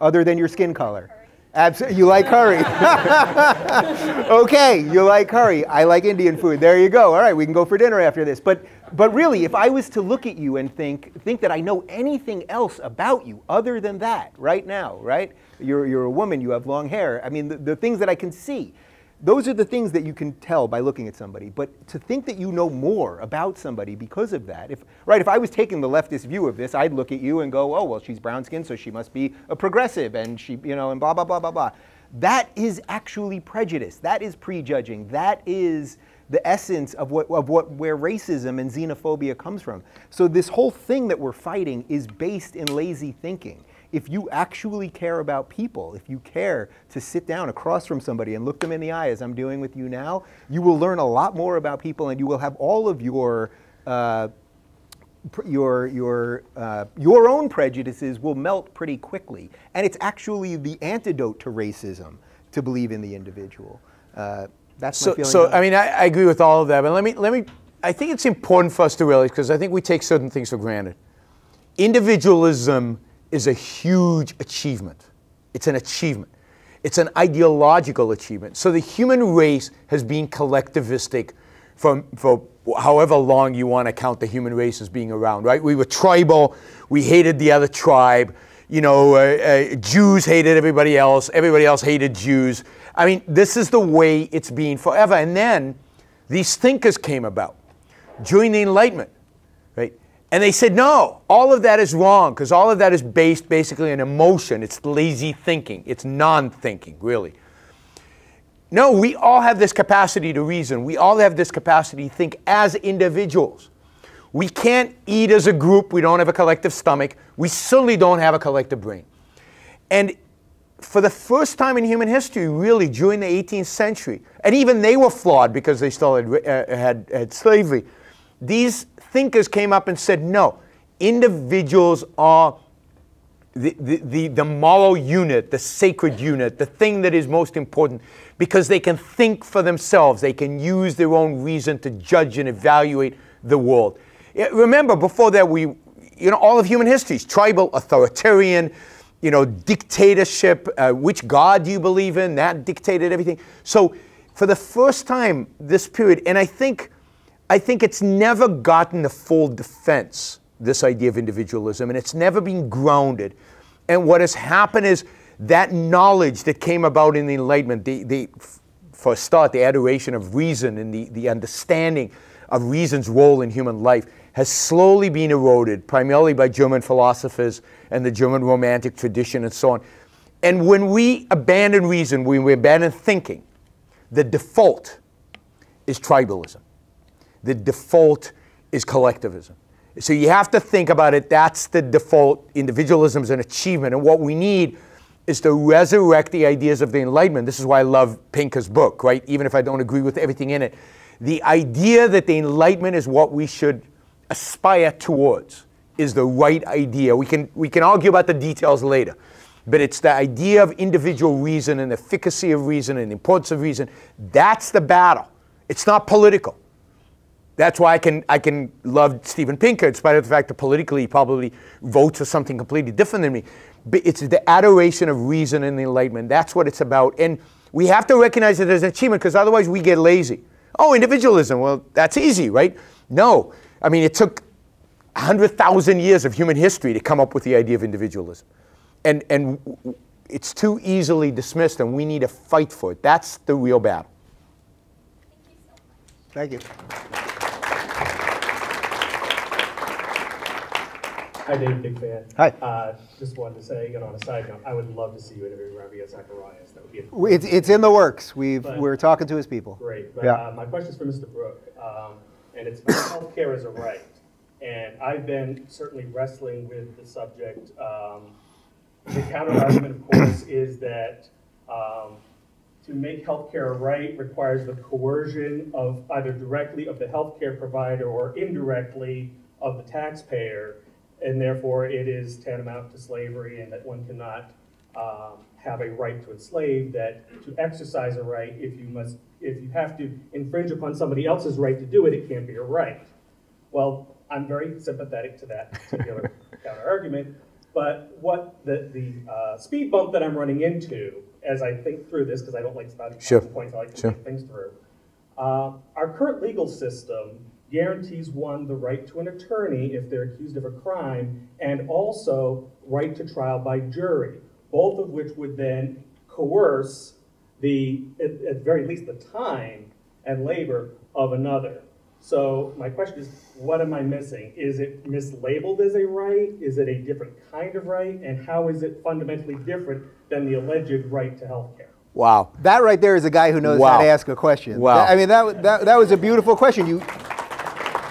[SPEAKER 2] other than your skin color? Absolutely, you like curry. (laughs) okay, you like curry. I like Indian food. There you go. All right, we can go for dinner after this. But, but really, if I was to look at you and think, think that I know anything else about you other than that right now, right? You're, you're a woman, you have long hair. I mean, the, the things that I can see those are the things that you can tell by looking at somebody. But to think that you know more about somebody because of that, if right, if I was taking the leftist view of this, I'd look at you and go, oh well, she's brown skinned, so she must be a progressive, and she, you know, and blah blah blah blah blah. That is actually prejudice. That is prejudging. That is the essence of what of what where racism and xenophobia comes from. So this whole thing that we're fighting is based in lazy thinking if you actually care about people, if you care to sit down across from somebody and look them in the eye, as I'm doing with you now, you will learn a lot more about people and you will have all of your uh, your your uh, your own prejudices will melt pretty quickly, and it's actually the antidote to racism to believe in the individual. Uh, that's
[SPEAKER 3] so,
[SPEAKER 2] my feeling.
[SPEAKER 3] So, I mean, I, I, agree with all of that, but let me let me. I think it's important for us to realize because I think we take certain things for granted. Individualism is a huge achievement. It's an achievement. It's an ideological achievement. So the human race has been collectivistic for, for however long you want to count the human race as being around, right? We were tribal. We hated the other tribe. You know, uh, uh, Jews hated everybody else. Everybody else hated Jews. I mean, this is the way it's been forever. And then these thinkers came about during the Enlightenment, right? And they said, no, all of that is wrong because all of that is based basically on emotion. It's lazy thinking, it's non thinking, really. No, we all have this capacity to reason. We all have this capacity to think as individuals. We can't eat as a group. We don't have a collective stomach. We certainly don't have a collective brain. And for the first time in human history, really, during the 18th century, and even they were flawed because they still had, uh, had, had slavery, these thinkers came up and said, no, individuals are the, the, the, the moral unit, the sacred unit, the thing that is most important because they can think for themselves. They can use their own reason to judge and evaluate the world. Remember, before that, we, you know, all of human history is tribal, authoritarian, you know, dictatorship. Uh, which God do you believe in? That dictated everything. So, for the first time, this period, and I think, I think it's never gotten the full defense, this idea of individualism, and it's never been grounded. And what has happened is that knowledge that came about in the Enlightenment, the, the, for a start, the adoration of reason and the, the understanding of reason's role in human life, has slowly been eroded, primarily by German philosophers and the German Romantic tradition and so on. And when we abandon reason, when we abandon thinking, the default is tribalism. The default is collectivism. So you have to think about it. That's the default. Individualism is an achievement. And what we need is to resurrect the ideas of the Enlightenment. This is why I love Pinker's book, right? Even if I don't agree with everything in it. The idea that the Enlightenment is what we should aspire towards is the right idea. We can, we can argue about the details later, but it's the idea of individual reason and efficacy of reason and the importance of reason. That's the battle. It's not political. That's why I can, I can love Steven Pinker, in spite of the fact that politically he probably votes for something completely different than me But it's the adoration of reason and the enlightenment. That's what it's about. And we have to recognize it as an achievement because otherwise we get lazy. Oh, individualism. Well, that's easy, right? No. I mean, it took 100,000 years of human history to come up with the idea of individualism. And, and it's too easily dismissed, and we need to fight for it. That's the real battle.
[SPEAKER 2] Thank you.
[SPEAKER 8] Hi, Dave, big fan.
[SPEAKER 2] Hi.
[SPEAKER 8] Uh, just wanted to say, you know, on a side note, I would love to see you interview Ravi Zacharias. That would be.
[SPEAKER 2] A- it's, it's in the works. We've but, we're talking to his people.
[SPEAKER 8] Great. But, yeah. Uh, my question is for Mr. Brook, um, and it's about (coughs) healthcare as a right. And I've been certainly wrestling with the subject. Um, the counter argument, of course, is that um, to make healthcare a right requires the coercion of either directly of the healthcare provider or indirectly of the taxpayer and therefore it is tantamount to slavery and that one cannot um, have a right to enslave, that to exercise a right, if you must, if you have to infringe upon somebody else's right to do it, it can't be a right. Well, I'm very sympathetic to that particular (laughs) counter argument, but what the, the uh, speed bump that I'm running into as I think through this, because I don't like spouting sure. points, I like to sure. think things through. Uh, our current legal system guarantees one the right to an attorney if they're accused of a crime, and also right to trial by jury, both of which would then coerce the, at, at very least, the time and labor of another. So my question is, what am I missing? Is it mislabeled as a right? Is it a different kind of right? And how is it fundamentally different than the alleged right to health care?
[SPEAKER 2] Wow. That right there is a guy who knows
[SPEAKER 3] wow.
[SPEAKER 2] how to ask a question.
[SPEAKER 3] Wow.
[SPEAKER 2] I mean, that, that, that was a beautiful question. You,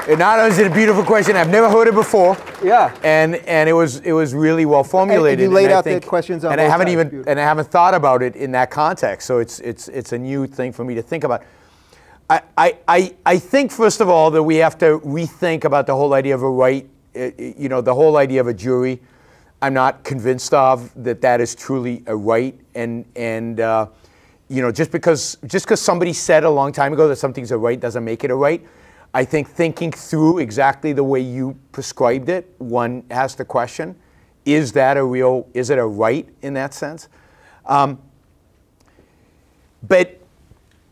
[SPEAKER 3] And not only is it a beautiful question, I've never heard it before.
[SPEAKER 2] Yeah.
[SPEAKER 3] And and it was it was really well formulated.
[SPEAKER 2] And you laid
[SPEAKER 3] I
[SPEAKER 2] out the questions on
[SPEAKER 3] and I haven't
[SPEAKER 2] sides.
[SPEAKER 3] even
[SPEAKER 2] Beautiful.
[SPEAKER 3] and I haven't thought about it in that context. So it's it's it's a new thing for me to think about. I, I, I, think first of all that we have to rethink about the whole idea of a right, uh, you know, the whole idea of a jury. I'm not convinced of that that is truly a right, and and uh, you know, just because just because somebody said a long time ago that something's a right doesn't make it a right. I think thinking through exactly the way you prescribed it, one has to question: Is that a real? Is it a right in that sense? Um, but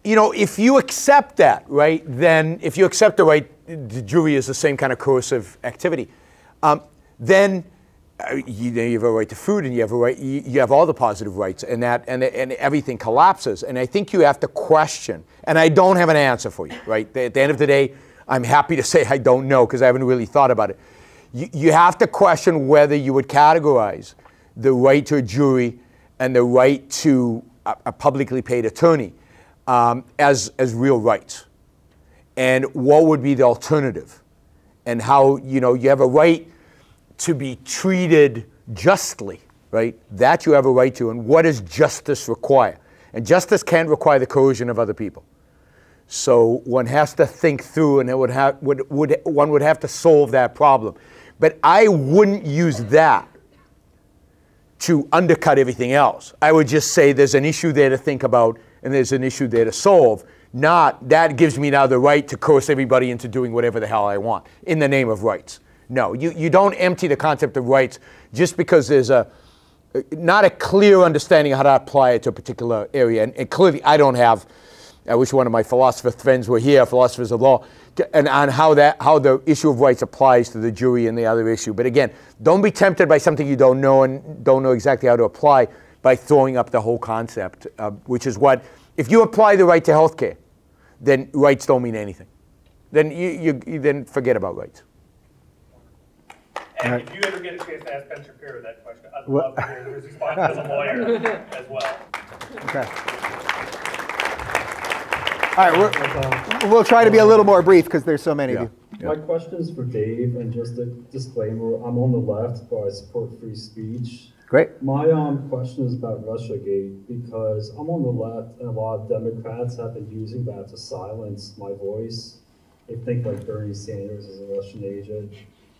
[SPEAKER 3] you know, if you accept that, right, then if you accept the right, the jury is the same kind of coercive activity, um, then uh, you, you have a right to food and you have a right, you, you have all the positive rights, and that and, and everything collapses. And I think you have to question. And I don't have an answer for you, right? At the end of the day, I'm happy to (laughs) say I don't know because I haven't really thought about it. You, you have to question whether you would categorize the right to a jury and the right to a, a publicly paid attorney um, as, as real rights. And what would be the alternative? And how, you know, you have a right to be treated justly, right? That you have a right to. And what does justice require? And justice can't require the coercion of other people. So one has to think through, and it would have, would, would, one would have to solve that problem. But I wouldn't use that to undercut everything else. I would just say there's an issue there to think about, and there's an issue there to solve. Not that gives me now the right to coerce everybody into doing whatever the hell I want in the name of rights. No, you, you don't empty the concept of rights just because there's a not a clear understanding of how to apply it to a particular area. And, and clearly, I don't have. I wish one of my philosopher friends were here, philosophers of law, to, and on how that how the issue of rights applies to the jury and the other issue. But again, don't be tempted by something you don't know and don't know exactly how to apply by throwing up the whole concept, uh, which is what if you apply the right to health care, then rights don't mean anything. Then you, you, you then forget about rights.
[SPEAKER 8] And if you ever get a chance to ask Ben Shapiro that question, I'd
[SPEAKER 2] Well-
[SPEAKER 8] love to hear his response as a lawyer (laughs) as well.
[SPEAKER 2] Okay. All right, we're, we'll try to be a little more brief because there's so many of you.
[SPEAKER 5] My question is for Dave, and just a disclaimer, I'm on the left, but I support free speech.
[SPEAKER 2] Great.
[SPEAKER 5] My um, question is about Russiagate, because I'm on the left, and a lot of Democrats have been using that to silence my voice. They think like Bernie Sanders is a Russian agent,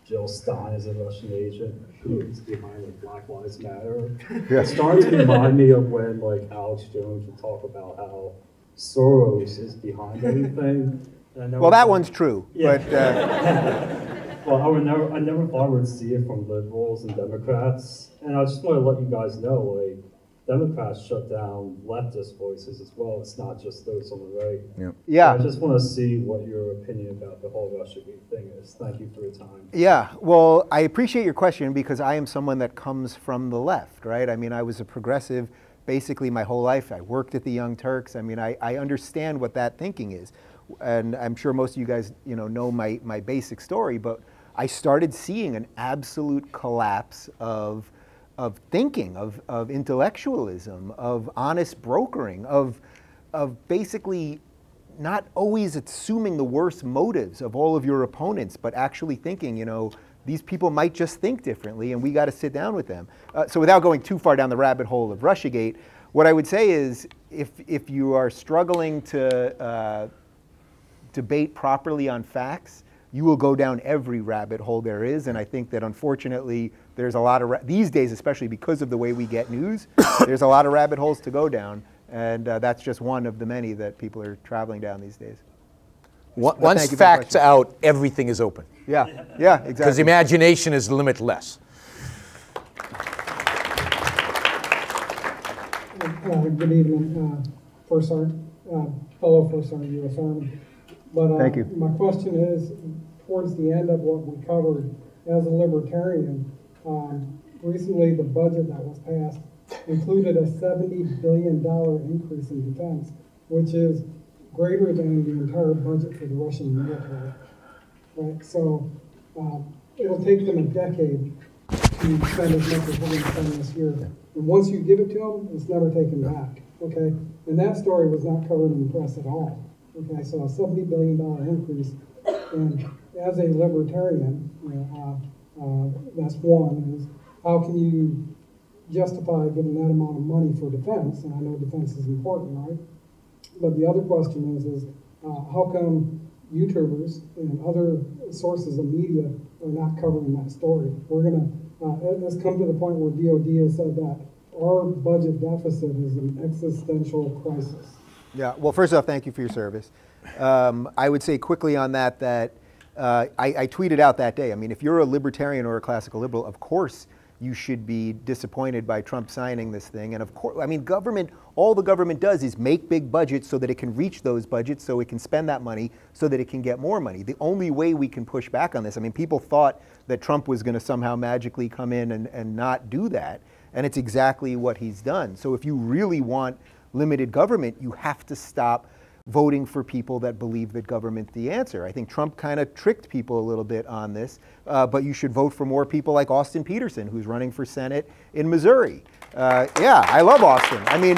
[SPEAKER 5] Jill Stein is a Russian agent, who's behind like Black Lives Matter. It's starting to remind me of when like Alex Jones would talk about how Soros is behind everything.
[SPEAKER 2] Well, that one's true,
[SPEAKER 5] Yeah.
[SPEAKER 2] but uh, (laughs)
[SPEAKER 5] Well, I would never, I never thought I would see it from liberals and Democrats, and I just want to let you guys know, like, Democrats shut down leftist voices as well. It's not just those on the right.
[SPEAKER 2] yeah. Yeah.
[SPEAKER 5] I just want to see what your opinion about the whole Russiagate thing is. Thank you for your time.
[SPEAKER 2] Yeah, well, I appreciate your question because I am someone that comes from the left, right? I mean, I was a progressive basically my whole life. I worked at the Young Turks. I mean, I, I understand what that thinking is. And I'm sure most of you guys, you know, know my, my basic story, but I started seeing an absolute collapse of, of thinking, of, of intellectualism, of honest brokering, of, of basically not always assuming the worst motives of all of your opponents, but actually thinking, you know, these people might just think differently and we got to sit down with them. Uh, so without going too far down the rabbit hole of Russiagate, what I would say is if, if you are struggling to uh, debate properly on facts, you will go down every rabbit hole there is. And I think that unfortunately, there's a lot of, ra- these days, especially because of the way we get news, (coughs) there's a lot of rabbit holes to go down. And uh, that's just one of the many that people are traveling down these days.
[SPEAKER 3] Once
[SPEAKER 2] thank you for the
[SPEAKER 3] facts out, everything is open.
[SPEAKER 2] Yeah, yeah, exactly.
[SPEAKER 3] Because imagination is limitless.
[SPEAKER 9] Uh, Good evening, uh, First Sergeant, uh, fellow First Sergeant U.S. Army. But uh,
[SPEAKER 2] Thank you.
[SPEAKER 9] my question is, towards the end of what we covered, as a libertarian, um, recently the budget that was passed included a seventy billion dollar increase in defense, which is greater than the entire budget for the Russian military. Right, so um, it'll take them a decade to spend as much as we're gonna spend this year. And once you give it to them, it's never taken back, okay? And that story was not covered in the press at all, okay? So a seventy billion dollar increase And as a libertarian, you know, uh, uh, that's one, is how can you justify giving that amount of money for defense? And I know defense is important, right? But the other question is, is uh, how come YouTubers and other sources of media are not covering that story? We're gonna, uh, it has come to the point where DOD has said that our budget deficit is an existential crisis.
[SPEAKER 2] Yeah, well, first off, thank you for your service. Um, I would say quickly on that that uh, I, I tweeted out that day. I mean, if you're a libertarian or a classical liberal, of course you should be disappointed by Trump signing this thing. And of course, I mean, government, all the government does is make big budgets so that it can reach those budgets, so it can spend that money, so that it can get more money. The only way we can push back on this, I mean, people thought that Trump was going to somehow magically come in and, and not do that. And it's exactly what he's done. So if you really want limited government, you have to stop voting for people that believe that government the answer. I think Trump kind of tricked people a little bit on this, uh, but you should vote for more people like Austin Petersen, who's running for Senate in Missouri. Uh, yeah, I love Austin. I mean,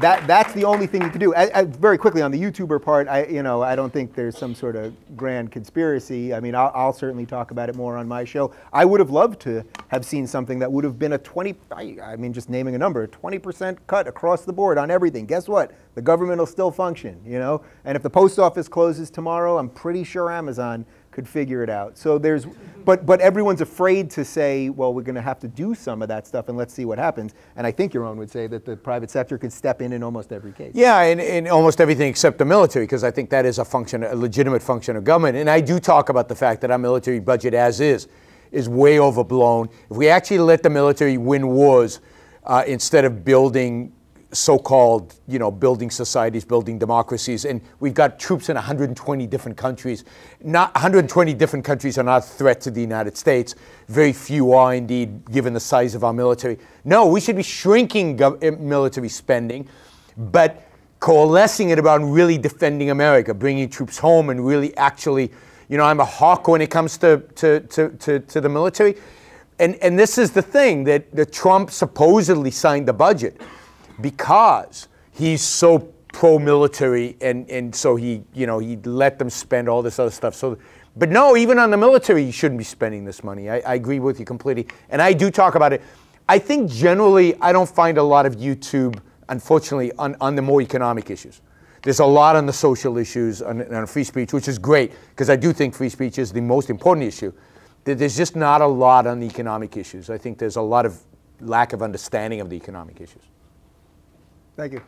[SPEAKER 2] that that's the only thing you can do. I, I, very quickly on the YouTuber part, I you know I don't think there's some sort of grand conspiracy. I mean, I'll, I'll, certainly talk about it more on my show. I would have loved to have seen something that would have been a 20. I, I mean, just naming a number, 20% cut across the board on everything. Guess what? The government will still function. You know, and if the post office closes tomorrow, I'm pretty sure Amazon could figure it out. So there's, but but everyone's afraid to say, well, we're going to have to do some of that stuff, and let's see what happens. And I think Yaron would say that the private sector could step in in almost every case.
[SPEAKER 3] Yeah, in, in almost everything except the military, because I think that is a function, a legitimate function of government. And I do talk about the fact that our military budget, as is, is way overblown. If we actually let the military win wars uh, instead of building so-called, you know, building societies, building democracies, and we've got troops in 120 different countries. Not 120 different countries are not a threat to the United States. Very few are indeed, given the size of our military. No, we should be shrinking eh, military spending, but coalescing it around really defending America, bringing troops home, and really actually, you know, I'm a hawk when it comes to to to, to, to the military. And, and this is the thing that, that Trump supposedly signed the budget because he's so pro-military and, and so he you know he let them spend all this other stuff. So but no even on the military you shouldn't be spending this money. I, I agree with you completely. And i do talk about it. I think generally i don't find a lot of youtube unfortunately on, on the more economic issues. There's a lot on the social issues on, on free speech which is great because i do think free speech is the most important issue. There's just not a lot on the economic issues. I think there's a lot of lack of understanding of the economic issues
[SPEAKER 2] Thank you.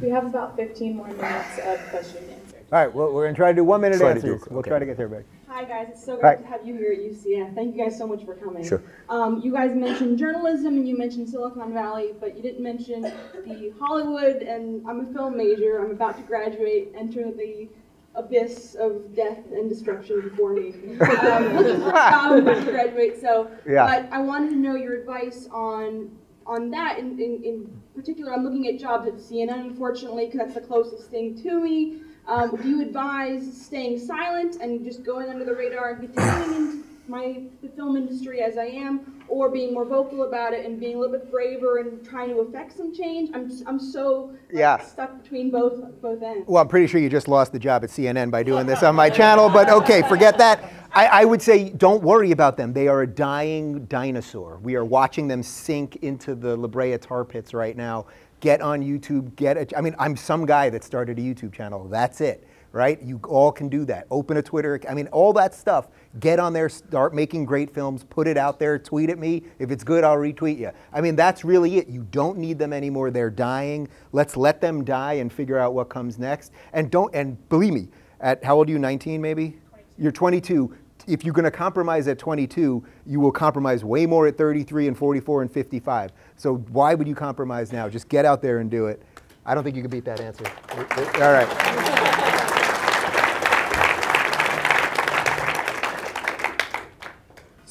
[SPEAKER 10] We have about 15 more minutes of question and answer.
[SPEAKER 2] All right, well, we're going to try to do one minute
[SPEAKER 3] Try
[SPEAKER 2] answers.
[SPEAKER 3] do-
[SPEAKER 2] We'll
[SPEAKER 3] okay.
[SPEAKER 2] try to get there, everybody.
[SPEAKER 11] Hi guys, it's so
[SPEAKER 2] Hi.
[SPEAKER 11] great to have you here at UCF. Thank you guys so much for coming.
[SPEAKER 3] Sure.
[SPEAKER 11] Um, you guys mentioned journalism and you mentioned Silicon Valley, but you didn't mention the Hollywood. And I'm a film major. I'm about to graduate, enter the abyss of death and destruction before me. (laughs) um, looking for a job, I'm about to graduate. So,
[SPEAKER 2] Yeah.
[SPEAKER 11] but I wanted to know your advice on on that. In, in, in particular, I'm looking at jobs at CNN, unfortunately, because that's the closest thing to me. Um, do you advise staying silent and just going under the radar and continuing in my the film industry as I am, or being more vocal about it and being a little bit braver and trying to affect some change? I'm just, I'm so like,
[SPEAKER 2] Yeah.
[SPEAKER 11] stuck between both both ends.
[SPEAKER 2] Well, I'm pretty sure you just lost the job at CNN by doing this on my channel, but okay, forget that. I, I would say don't worry about them. They are a dying dinosaur. We are watching them sink into the La Brea tar pits right now. Get on YouTube, get it. I mean, I'm some guy that started a YouTube channel. That's it, right? You all can do that. Open a Twitter. I mean, all that stuff. Get on there, start making great films, put it out there, tweet at me. If it's good, I'll retweet you. I mean, that's really it. You don't need them anymore. They're dying. Let's let them die and figure out what comes next. And don't, and believe me, at how old are you, 19 maybe? You're 22. If you're going to compromise at 22, you will compromise way more at 33 and 44 and 55. So why would you compromise now? Just get out there and do it. I don't think you can beat that answer. All right.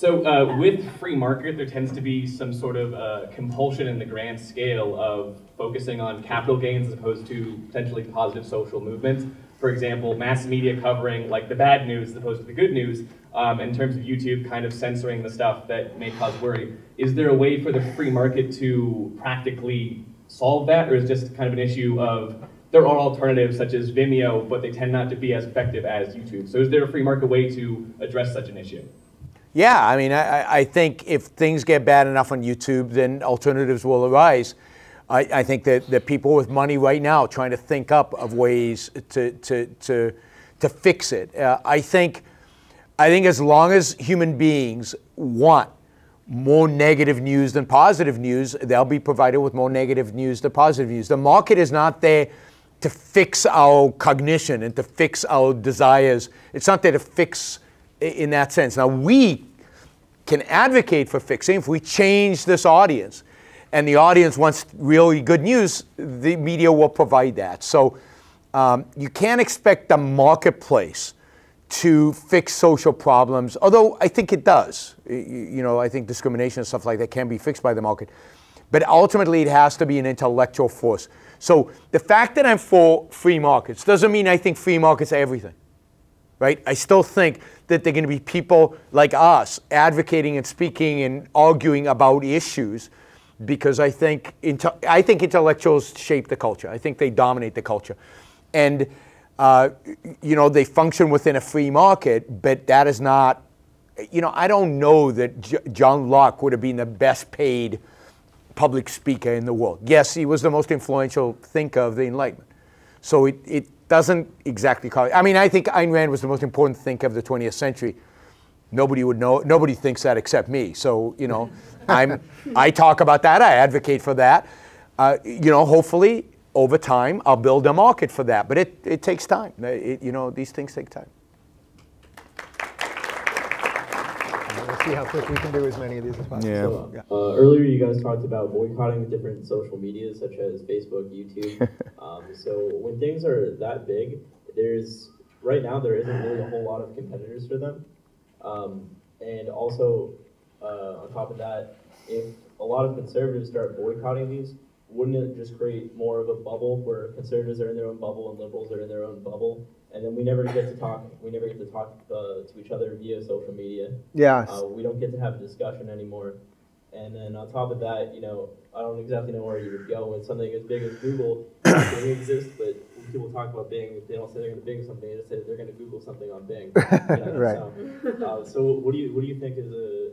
[SPEAKER 12] So uh, with free market, there tends to be some sort of uh, compulsion in the grand scale of focusing on capital gains as opposed to potentially positive social movements. For example, mass media covering like the bad news as opposed to the good news. Um, in terms of YouTube kind of censoring the stuff that may cause worry. Is there a way for the free market to practically solve that, or is just kind of an issue of there are alternatives such as Vimeo, but they tend not to be as effective as YouTube. So is there a free market way to address such an issue?
[SPEAKER 3] Yeah, I mean, I, I think if things get bad enough on YouTube, then alternatives will arise. I, I think that, that people with money right now trying to think up of ways to, to, to, to fix it. Uh, I think I think as long as human beings want more negative news than positive news, they'll be provided with more negative news than positive news. The market is not there to fix our cognition and to fix our desires. It's not there to fix in that sense. Now, we can advocate for fixing if we change this audience. And the audience wants really good news, the media will provide that. So um, you can't expect the marketplace to fix social problems, although I think it does. You know, I think discrimination and stuff like that can be fixed by the market. But ultimately, it has to be an intellectual force. So the fact that I'm for free markets doesn't mean I think free markets are everything, right? I still think that they're going to be people like us advocating and speaking and arguing about issues because I think, I think intellectuals shape the culture. I think they dominate the culture. And uh, you know, they function within a free market, but that is not, you know, I don't know that J- John Locke would have been the best paid public speaker in the world. Yes, he was the most influential thinker of the Enlightenment. So it, it doesn't exactly call it. I mean, I think Ayn Rand was the most important thinker of the 20th century. Nobody would know, nobody thinks that except me. So, you know, (laughs) I'm, I talk about that, I advocate for that. Uh, you know, hopefully over time, I'll build a market for that. But it, it takes time. It, you know, these things take time.
[SPEAKER 2] See how quick we can do as many of these as possible.
[SPEAKER 13] Yeah. So, uh, earlier, you guys talked about boycotting different social medias such as Facebook, YouTube. (laughs) um, so when things are that big, there's right now there isn't really a whole lot of competitors for them. Um, and also, uh, on top of that, if a lot of conservatives start boycotting these, wouldn't it just create more of a bubble where conservatives are in their own bubble and liberals are in their own bubble? And then we never get to talk. We never get to talk uh, to each other via social media.
[SPEAKER 2] Yeah.
[SPEAKER 13] Uh, we don't get to have a discussion anymore. And then on top of that, you know, I don't exactly know where you would go with something as big as Google. Bing exist, but when people talk about Bing, they don't say they're going to Bing something. They just say they're going to Google something on Bing. (laughs) You know,
[SPEAKER 2] right.
[SPEAKER 13] So, uh, so what do you what do you think is a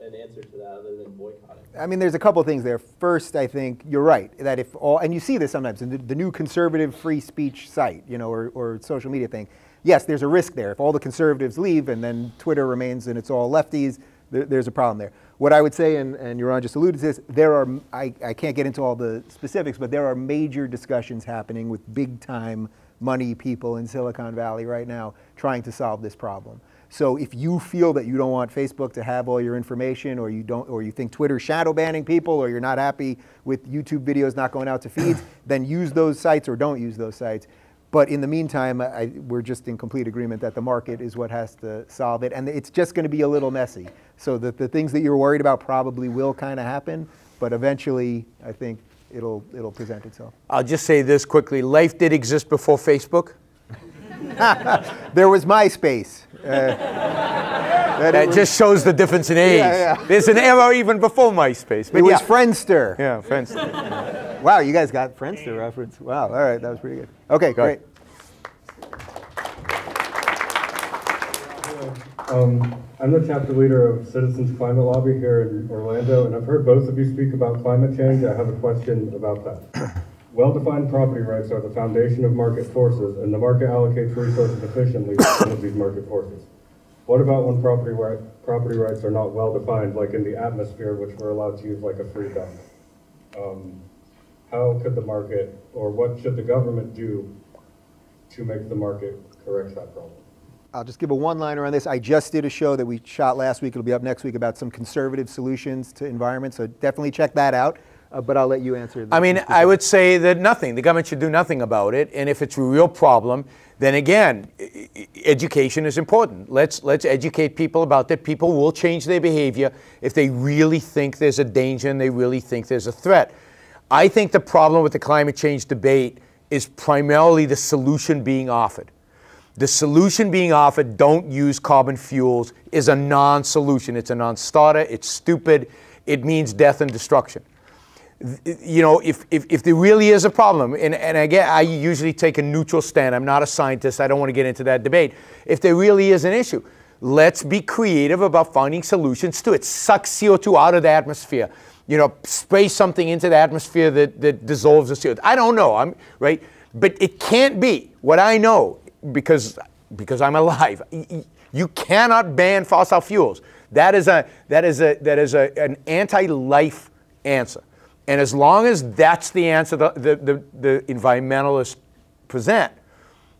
[SPEAKER 13] an answer to that other than boycotting?
[SPEAKER 2] I mean, there's a couple things there. First, I think you're right that if all, and you see this sometimes in the, the new conservative free speech site, you know, or, or social media thing. Yes, there's a risk there. If all the conservatives leave and then Twitter remains and it's all lefties, there, there's a problem there. What I would say, and, and Yaron just alluded to this, there are, I, I can't get into all the specifics, but there are major discussions happening with big time money people in Silicon Valley right now trying to solve this problem. So if you feel that you don't want Facebook to have all your information or you don't or you think Twitter's shadow banning people or you're not happy with YouTube videos not going out to feeds, (clears throat) then use those sites or don't use those sites. But in the meantime, I, we're just in complete agreement that the market is what has to solve it. And it's just going to be a little messy. So that the things that you're worried about probably will kind of happen. But eventually, I think it'll, it'll present itself.
[SPEAKER 3] I'll just say this quickly. Life did exist before Facebook. (laughs)
[SPEAKER 2] there was MySpace. Uh,
[SPEAKER 3] that, that just shows the difference in age. Yeah, yeah. There's an era even before MySpace.
[SPEAKER 2] But it was yeah. Friendster.
[SPEAKER 3] Yeah, Friendster.
[SPEAKER 2] wow, you guys got Friendster reference. Wow, all right, that was pretty good. Okay, Go great.
[SPEAKER 14] Um, I'm the chapter leader of Citizens Climate Lobby here in Orlando, and I've heard both of you speak about climate change. I have a question about that. Well-defined property rights are the foundation of market forces, and the market allocates resources efficiently to some of these market forces. What about when property, right, property rights are not well-defined, like in the atmosphere, which we're allowed to use like a free dump? Um, how could the market, or what should the government do to make the market correct that problem?
[SPEAKER 2] I'll just give a one-liner on this. I just did a show that we shot last week. It'll be up next week about some conservative solutions to environment, so definitely check that out. Uh, but I'll let you answer.
[SPEAKER 3] I mean, I would say that nothing. The government should do nothing about it. And if it's a real problem, then again, education is important. Let's let's educate people about that. People will change their behavior if they really think there's a danger and they really think there's a threat. I think the problem with the climate change debate is primarily the solution being offered. The solution being offered, don't use carbon fuels, is a non solution. It's a non starter, it's stupid, it means death and destruction you know, if, if, if there really is a problem, and, and again, I usually take a neutral stand. I'm not a scientist. I don't want to get into that debate. If there really is an issue, let's be creative about finding solutions to it. Suck CO2 out of the atmosphere. You know, spray something into the atmosphere that, that dissolves the CO2. I don't know. I'm right, but it can't be what I know because because I'm alive. You cannot ban fossil fuels. That is a that is a that is a, an anti-life answer. And as long as that's the answer the, the, the, the environmentalists present,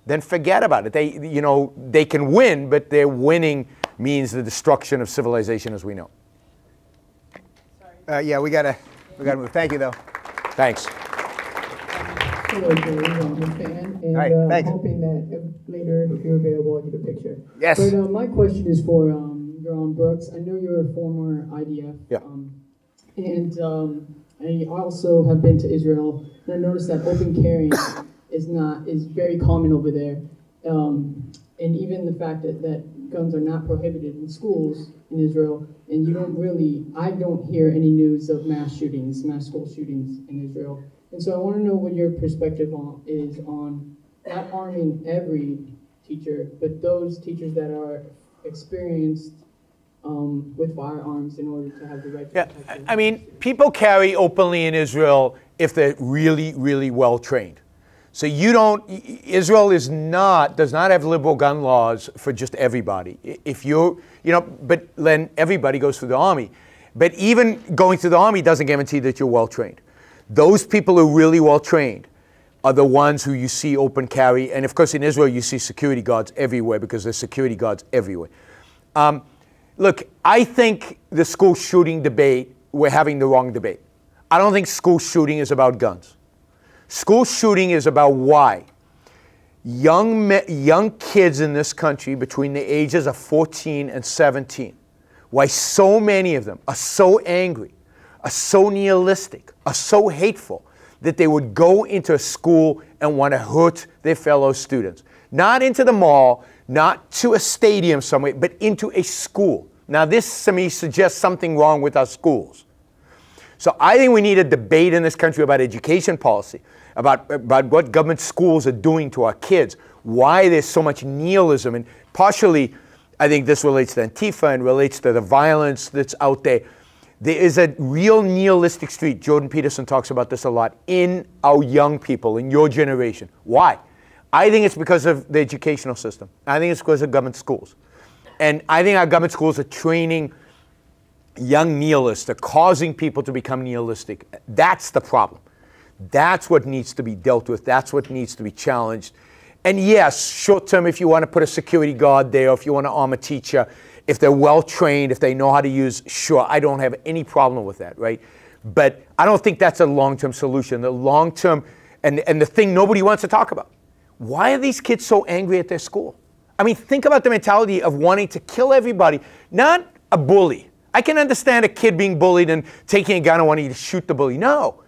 [SPEAKER 3] then forget about it. They, you know, they can win, but their winning means the destruction of civilization as we know.
[SPEAKER 2] Uh, yeah, we gotta, we gotta move. Thank you, though.
[SPEAKER 3] Thanks.
[SPEAKER 15] Hello, Jerry. I'm fan, and
[SPEAKER 2] Right,
[SPEAKER 15] uh,
[SPEAKER 2] thanks.
[SPEAKER 15] hoping that if, later, if you're available, I'll get a picture.
[SPEAKER 2] Yes.
[SPEAKER 15] But uh, my question is for um, Ron Brooks. I know you're a former IDF.
[SPEAKER 3] Yeah.
[SPEAKER 15] Um, and um, I also have been to Israel, and I noticed that open carrying is not is very common over there. Um, and even the fact that, that guns are not prohibited in schools in Israel, and you don't really, I don't hear any news of mass shootings, mass school shootings in Israel. And so I want to know what your perspective on, is on not arming every teacher, but those teachers that are experienced um, with firearms in order to have the right to
[SPEAKER 3] Yeah,
[SPEAKER 15] protect
[SPEAKER 3] I mean, people carry openly in Israel if they're really, really well trained. So you don't. Israel is not does not have liberal gun laws for just everybody. If you you know, but then everybody goes through the army. But even going through the army doesn't guarantee that you're well trained. Those people who are really well trained are the ones who you see open carry, and of course in Israel you see security guards everywhere because there's security guards everywhere. Um, look, I think the school shooting debate we're having the wrong debate. I don't think school shooting is about guns. School shooting is about why young, me, young kids in this country between the ages of 14 and 17, why so many of them are so angry, are so nihilistic, are so hateful that they would go into a school and want to hurt their fellow students. Not into the mall, not to a stadium somewhere, but into a school. Now, this to me suggests something wrong with our schools. So I think we need a debate in this country about education policy, about, about what government schools are doing to our kids, why there's so much nihilism. And partially, I think this relates to Antifa and relates to the violence that's out there. There is a real nihilistic streak. Jordan Peterson talks about this a lot in our young people, in your generation. Why? I think it's because of the educational system. I think it's because of government schools. And I think our government schools are training young nihilists. They're causing people to become nihilistic. That's the problem. That's what needs to be dealt with. That's what needs to be challenged. And yes, short term, if you want to put a security guard there, if you want to arm a teacher, if they're well trained, if they know how to use, sure, I don't have any problem with that, right? But I don't think that's a long term solution. The long term, and, and the thing nobody wants to talk about why are these kids so angry at their school? I mean, think about the mentality of wanting to kill everybody, not a bully. I can understand a kid being bullied and taking a gun and wanting to shoot the bully. No,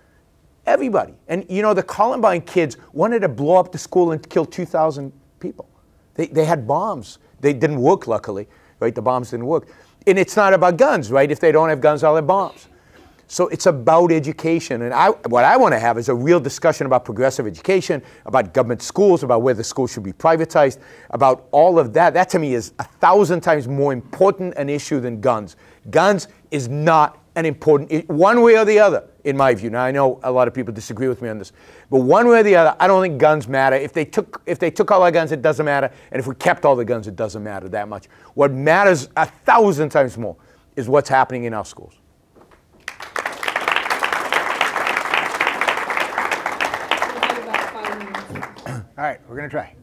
[SPEAKER 3] everybody. And you know, the Columbine kids wanted to blow up the school and kill 2,000 people. They, they had bombs. They didn't work, luckily, right? The bombs didn't work. And it's not about guns, right? If they don't have guns, they'll have bombs. So it's about education. And I, what I want to have is a real discussion about progressive education, about government schools, about whether schools should be privatized, about all of that. That to me is a thousand times more important an issue than guns. Guns is not an important, one way or the other, in my view. Now I know a lot of people disagree with me on this, but one way or the other, I don't think guns matter. If they took, if they took all our guns, it doesn't matter. And if we kept all the guns, it doesn't matter that much. What matters a thousand times more is what's happening in our schools.
[SPEAKER 2] All right, we're going to try.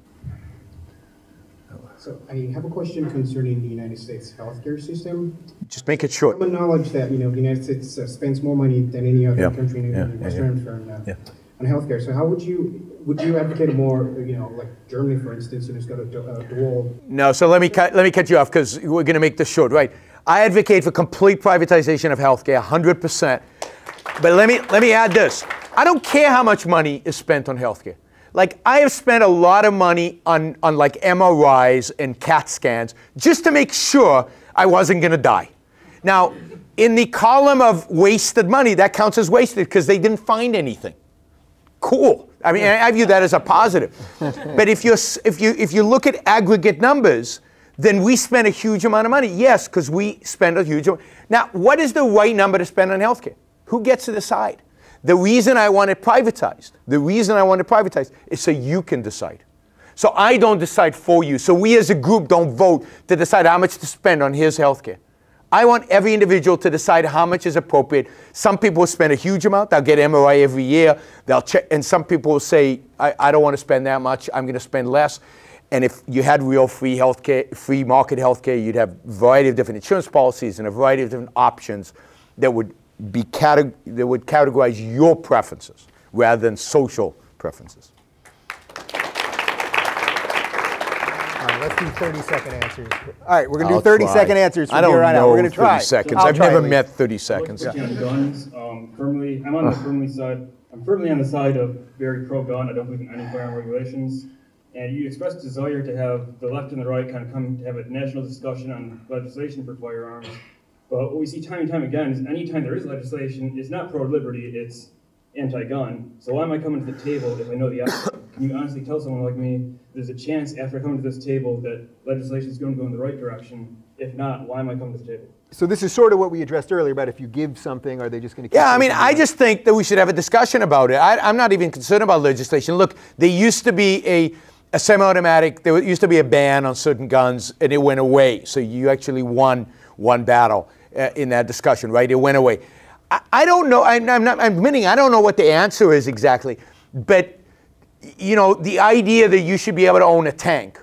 [SPEAKER 16] So I have a question concerning the United States healthcare system.
[SPEAKER 3] Just make it short.
[SPEAKER 16] Common knowledge that, you know, the United States uh, spends more money than any other
[SPEAKER 3] Yeah,
[SPEAKER 16] country in
[SPEAKER 3] yeah,
[SPEAKER 16] the Western
[SPEAKER 3] yeah.
[SPEAKER 16] on, uh,
[SPEAKER 3] Yeah.
[SPEAKER 16] on healthcare. So how would you, would you advocate more, you know, like Germany, for instance, know, it's got a uh, dual
[SPEAKER 3] No, so let me cut, let me cut you off because we're going to make this short, right? I advocate for complete privatization of healthcare, 100%. But let me let me add this. I don't care how much money is spent on healthcare. Like I have spent a lot of money on on like MRIs and CAT scans just to make sure I wasn't going to die. Now, In the column of wasted money, that counts as wasted because they didn't find anything. Cool. I mean, I view that as a positive. but if, you if, you, if you look at aggregate numbers, then we spend a huge amount of money. Yes, because we spend a huge amount. Now, what is the right number to spend on healthcare? Who gets to decide? The reason I want it privatized, the reason I want it privatized is so you can decide. So I don't decide for you. So we as a group don't vote to decide how much to spend on his healthcare. I want every individual to decide how much is appropriate. Some people will spend a huge amount. They'll get MRI every year. They'll check, and some people will say, I, I don't want to spend that much. I'm going to spend less. And if you had real free healthcare, free market healthcare, you'd have a variety of different insurance policies and a variety of different options that would be that would categorize your preferences rather than social preferences.
[SPEAKER 2] All right, let's do 30 second answers. All right, we're going to do 30 try. second answers from
[SPEAKER 3] I don't
[SPEAKER 2] here on
[SPEAKER 3] know
[SPEAKER 2] out. We're going to try.
[SPEAKER 3] 30 seconds. I'll I've never met 30 seconds.
[SPEAKER 17] on guns. Um, firmly, I'm on the firmly side. I'm firmly on the side of very pro-gun. I don't believe in any firearm regulations. And you expressed desire to have the left and the right kind of come to have a national discussion on legislation for firearms. But what we see time and time again is anytime there is legislation, it's not pro-liberty, it's anti-gun. So why am I coming to the table if I know the outcome? Can you honestly tell someone like me there's a chance after coming to this table that legislation is going to go in the right direction? If not, why am I coming to the table?
[SPEAKER 2] So this is sort of what we addressed earlier about if you give something, are they just going to?
[SPEAKER 3] Yeah, I mean, I just think that we should have a discussion about it. I, am not even concerned about legislation. Look, there used to be a, a semi-automatic. There used to be a ban on certain guns, and it went away. So you actually won one battle Uh, in that discussion, right? It went away. I, I don't know. I'm, I'm not I'm admitting I don't know what the answer is exactly, but you know, the idea that you should be able to own a tank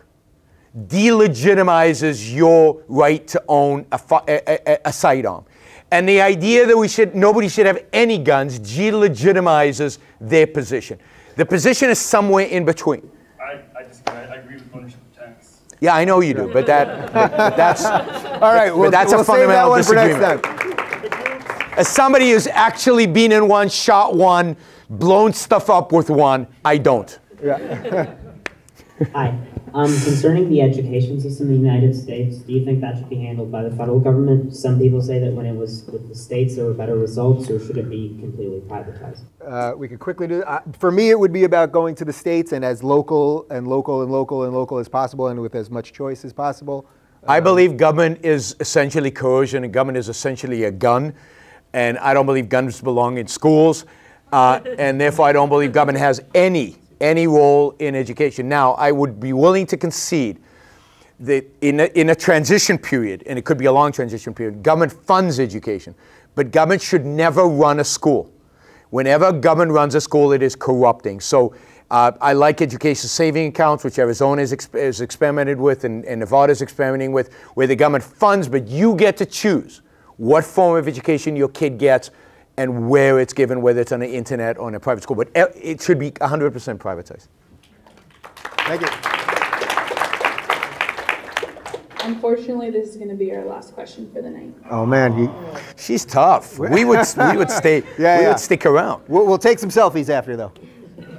[SPEAKER 3] delegitimizes your right to own a, a, a, a sidearm. And the idea that we should nobody should have any guns delegitimizes their position. The position is somewhere in between.
[SPEAKER 17] I, I disagree. I agree with ownership of tanks.
[SPEAKER 3] Yeah, I know you do, but that but that's
[SPEAKER 2] all right.
[SPEAKER 3] But
[SPEAKER 2] well,
[SPEAKER 3] that's
[SPEAKER 2] we'll
[SPEAKER 3] a fundamental disagreement.
[SPEAKER 2] As
[SPEAKER 3] somebody who's actually been in one, shot one, blown stuff up with one, I don't.
[SPEAKER 2] Yeah. (laughs)
[SPEAKER 18] Hi. Um, concerning the education system in the United States, do you think that should be handled by the federal government? Some people say that when it was with the states, there were better results, or should it be completely privatized?
[SPEAKER 2] Uh, we could quickly do. Uh, for me, it would be about going to the states and as local and local and local and local as possible, and with as much choice as possible.
[SPEAKER 3] I believe government is essentially coercion, and government is essentially a gun, and I don't believe guns belong in schools, uh, and therefore I don't believe government has any any role in education. Now, I would be willing to concede that in a, in a transition period, and it could be a long transition period, government funds education, but government should never run a school. Whenever government runs a school, it is corrupting. So uh, I like education saving accounts, which Arizona is, is experimented with and, and Nevada is experimenting with, where the government funds, but you get to choose what form of education your kid gets and where it's given, whether it's on the internet or in a private school. But it should be 100% privatized.
[SPEAKER 2] Thank you.
[SPEAKER 10] Unfortunately, this is going to be our last question for the night.
[SPEAKER 2] Oh man, you,
[SPEAKER 3] she's tough. We would we would stay. (laughs)
[SPEAKER 2] yeah,
[SPEAKER 3] we
[SPEAKER 2] yeah.
[SPEAKER 3] would stick around.
[SPEAKER 2] We'll, we'll take some selfies after though.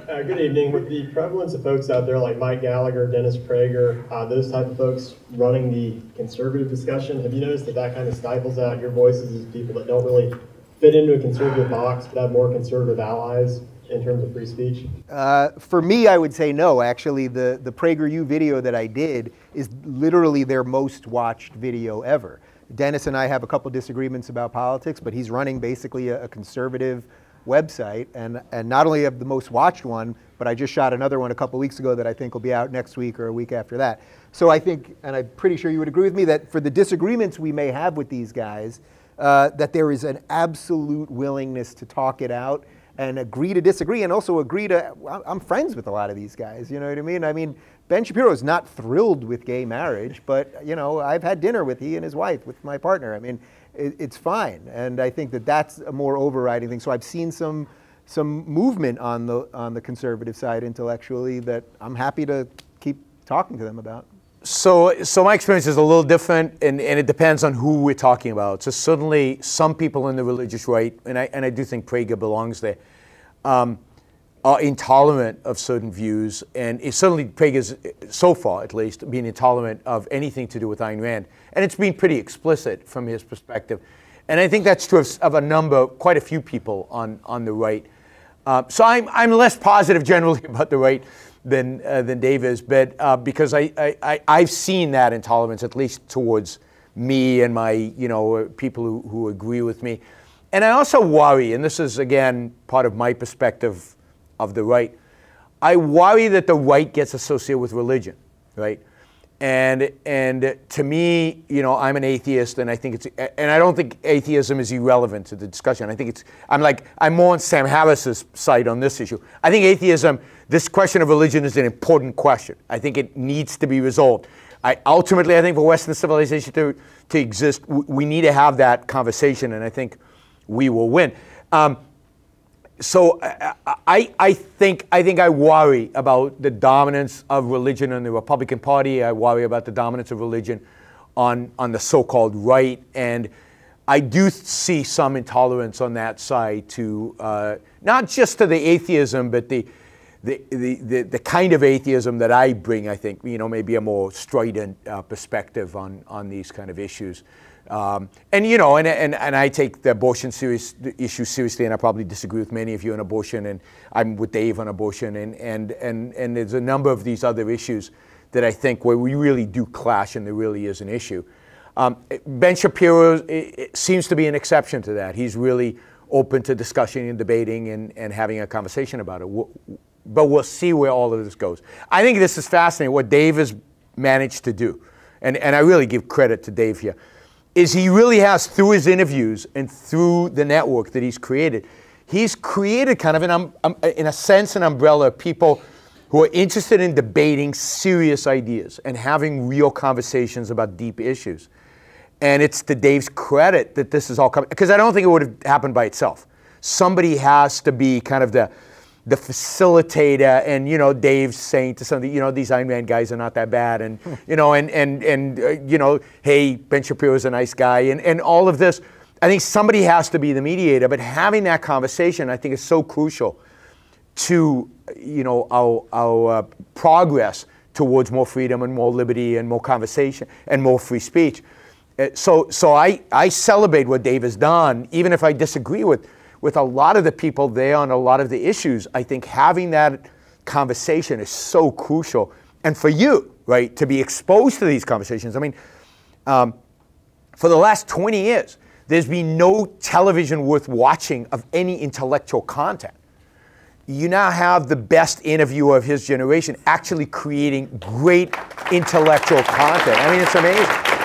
[SPEAKER 19] Uh, good evening. With the prevalence of folks out there like Mike Gallagher, Dennis Prager, uh, those type of folks running the conservative discussion, have you noticed that that kind of stifles out your voices as people that don't really fit into a conservative box but have more conservative allies in terms of free speech?
[SPEAKER 2] Uh, for me, I would say no. Actually, the, the PragerU video that I did is literally their most watched video ever. Dennis and I have a couple disagreements about politics, but he's running basically a, a conservative website, and, and not only have the most watched one, but I just shot another one a couple weeks ago that I think will be out next week or a week after that. So I think, and I'm pretty sure you would agree with me, that for the disagreements we may have with these guys, uh, that there is an absolute willingness to talk it out and agree to disagree and also agree to i'm friends with a lot of these guys you know what i mean? I mean ben shapiro is not thrilled with gay marriage but you know i've had dinner with he and his wife with my partner. I mean it, it's fine. And i think that that's a more overriding thing. So i've seen some some movement on the on the conservative side intellectually that i'm happy to keep talking to them about
[SPEAKER 3] so, so my experience is a little different, and, and it depends on who we're talking about. So certainly, some people in the religious right, and I and I do think Prager belongs there, um, are intolerant of certain views, and it's certainly Prager's, so far at least, being intolerant of anything to do with Ayn Rand, and it's been pretty explicit from his perspective. And I think that's true of, of a number, quite a few people on, on the right. Uh, so I'm, I'm less positive generally (laughs) about the right than, uh, than Dave is, but uh, because I, I, I, have seen that intolerance, at least towards me and my, you know, people who, who agree with me. And I also worry, and this is again part of my perspective of the right, I worry that the right gets associated with religion, right? And and to me, you know, I'm an atheist, and I think it's and I don't think atheism is irrelevant to the discussion. I think it's I'm like I'm more on Sam Harris's side on this issue. I think atheism, this question of religion, is an important question. I think it needs to be resolved. I ultimately I think for Western civilization to to exist, we need to have that conversation, and I think we will win. Um, so I, I, think I think I worry about the dominance of religion in the Republican Party. I worry about the dominance of religion on on the so-called right, and I do see some intolerance on that side to uh, not just to the atheism, but the the, the, the, the, kind of atheism that I bring, I think, you know, maybe a more strident uh, perspective on, on these kind of issues. Um, and you know, and, and, and I take the abortion serious, the issue seriously, and I probably disagree with many of you on abortion, and I'm with Dave on abortion, and, and, and, and there's a number of these other issues that I think where we really do clash, and there really is an issue. Um, ben Shapiro it, it seems to be an exception to that. He's really open to discussion and debating and, and having a conversation about it. But we'll see where all of this goes. I think this is fascinating what Dave has managed to do, and, and I really give credit to Dave here is he really has, through his interviews and through the network that he's created, he's created kind of, an, um, um, in a sense, an umbrella of people who are interested in debating serious ideas and having real conversations about deep issues. And it's to Dave's credit that this is all coming, because I don't think it would have happened by itself. Somebody has to be kind of the, the facilitator and you know Dave's saying to some of the, you know these Ayn Rand guys are not that bad and you know and and and uh, you know hey Ben Shapiro is a nice guy and and all of this. I think somebody has to be the mediator but having that conversation I think is so crucial to you know our our uh, progress towards more freedom and more liberty and more conversation and more free speech. Uh, so so I I celebrate what Dave has done even if I disagree with with a lot of the people there on a lot of the issues, I think having that conversation is so crucial. And for you, right, to be exposed to these conversations. I mean, um, for the last 20 years, there's been no television worth watching of any intellectual content. You now have the best interviewer of his generation actually creating great intellectual content. I mean, it's amazing.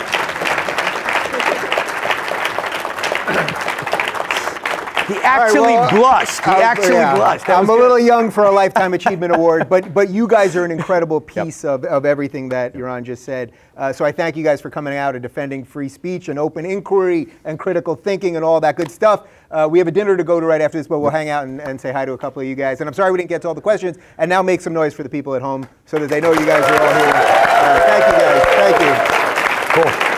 [SPEAKER 3] He actually right, well, blushed. He uh, actually yeah. blushed.
[SPEAKER 2] That I'm a little young for a Lifetime (laughs) Achievement Award, but but you guys are an incredible (laughs) piece yep. of, of everything that Yaron just said. Uh, so I thank you guys for coming out and defending free speech and open inquiry and critical thinking and all that good stuff. Uh, we have a dinner to go to right after this, but we'll hang out and, and say hi to a couple of you guys. And I'm sorry we didn't get to all the questions. And now make some noise for the people at home so that they know you guys are all here. Thank you guys. Thank you.
[SPEAKER 3] Cool.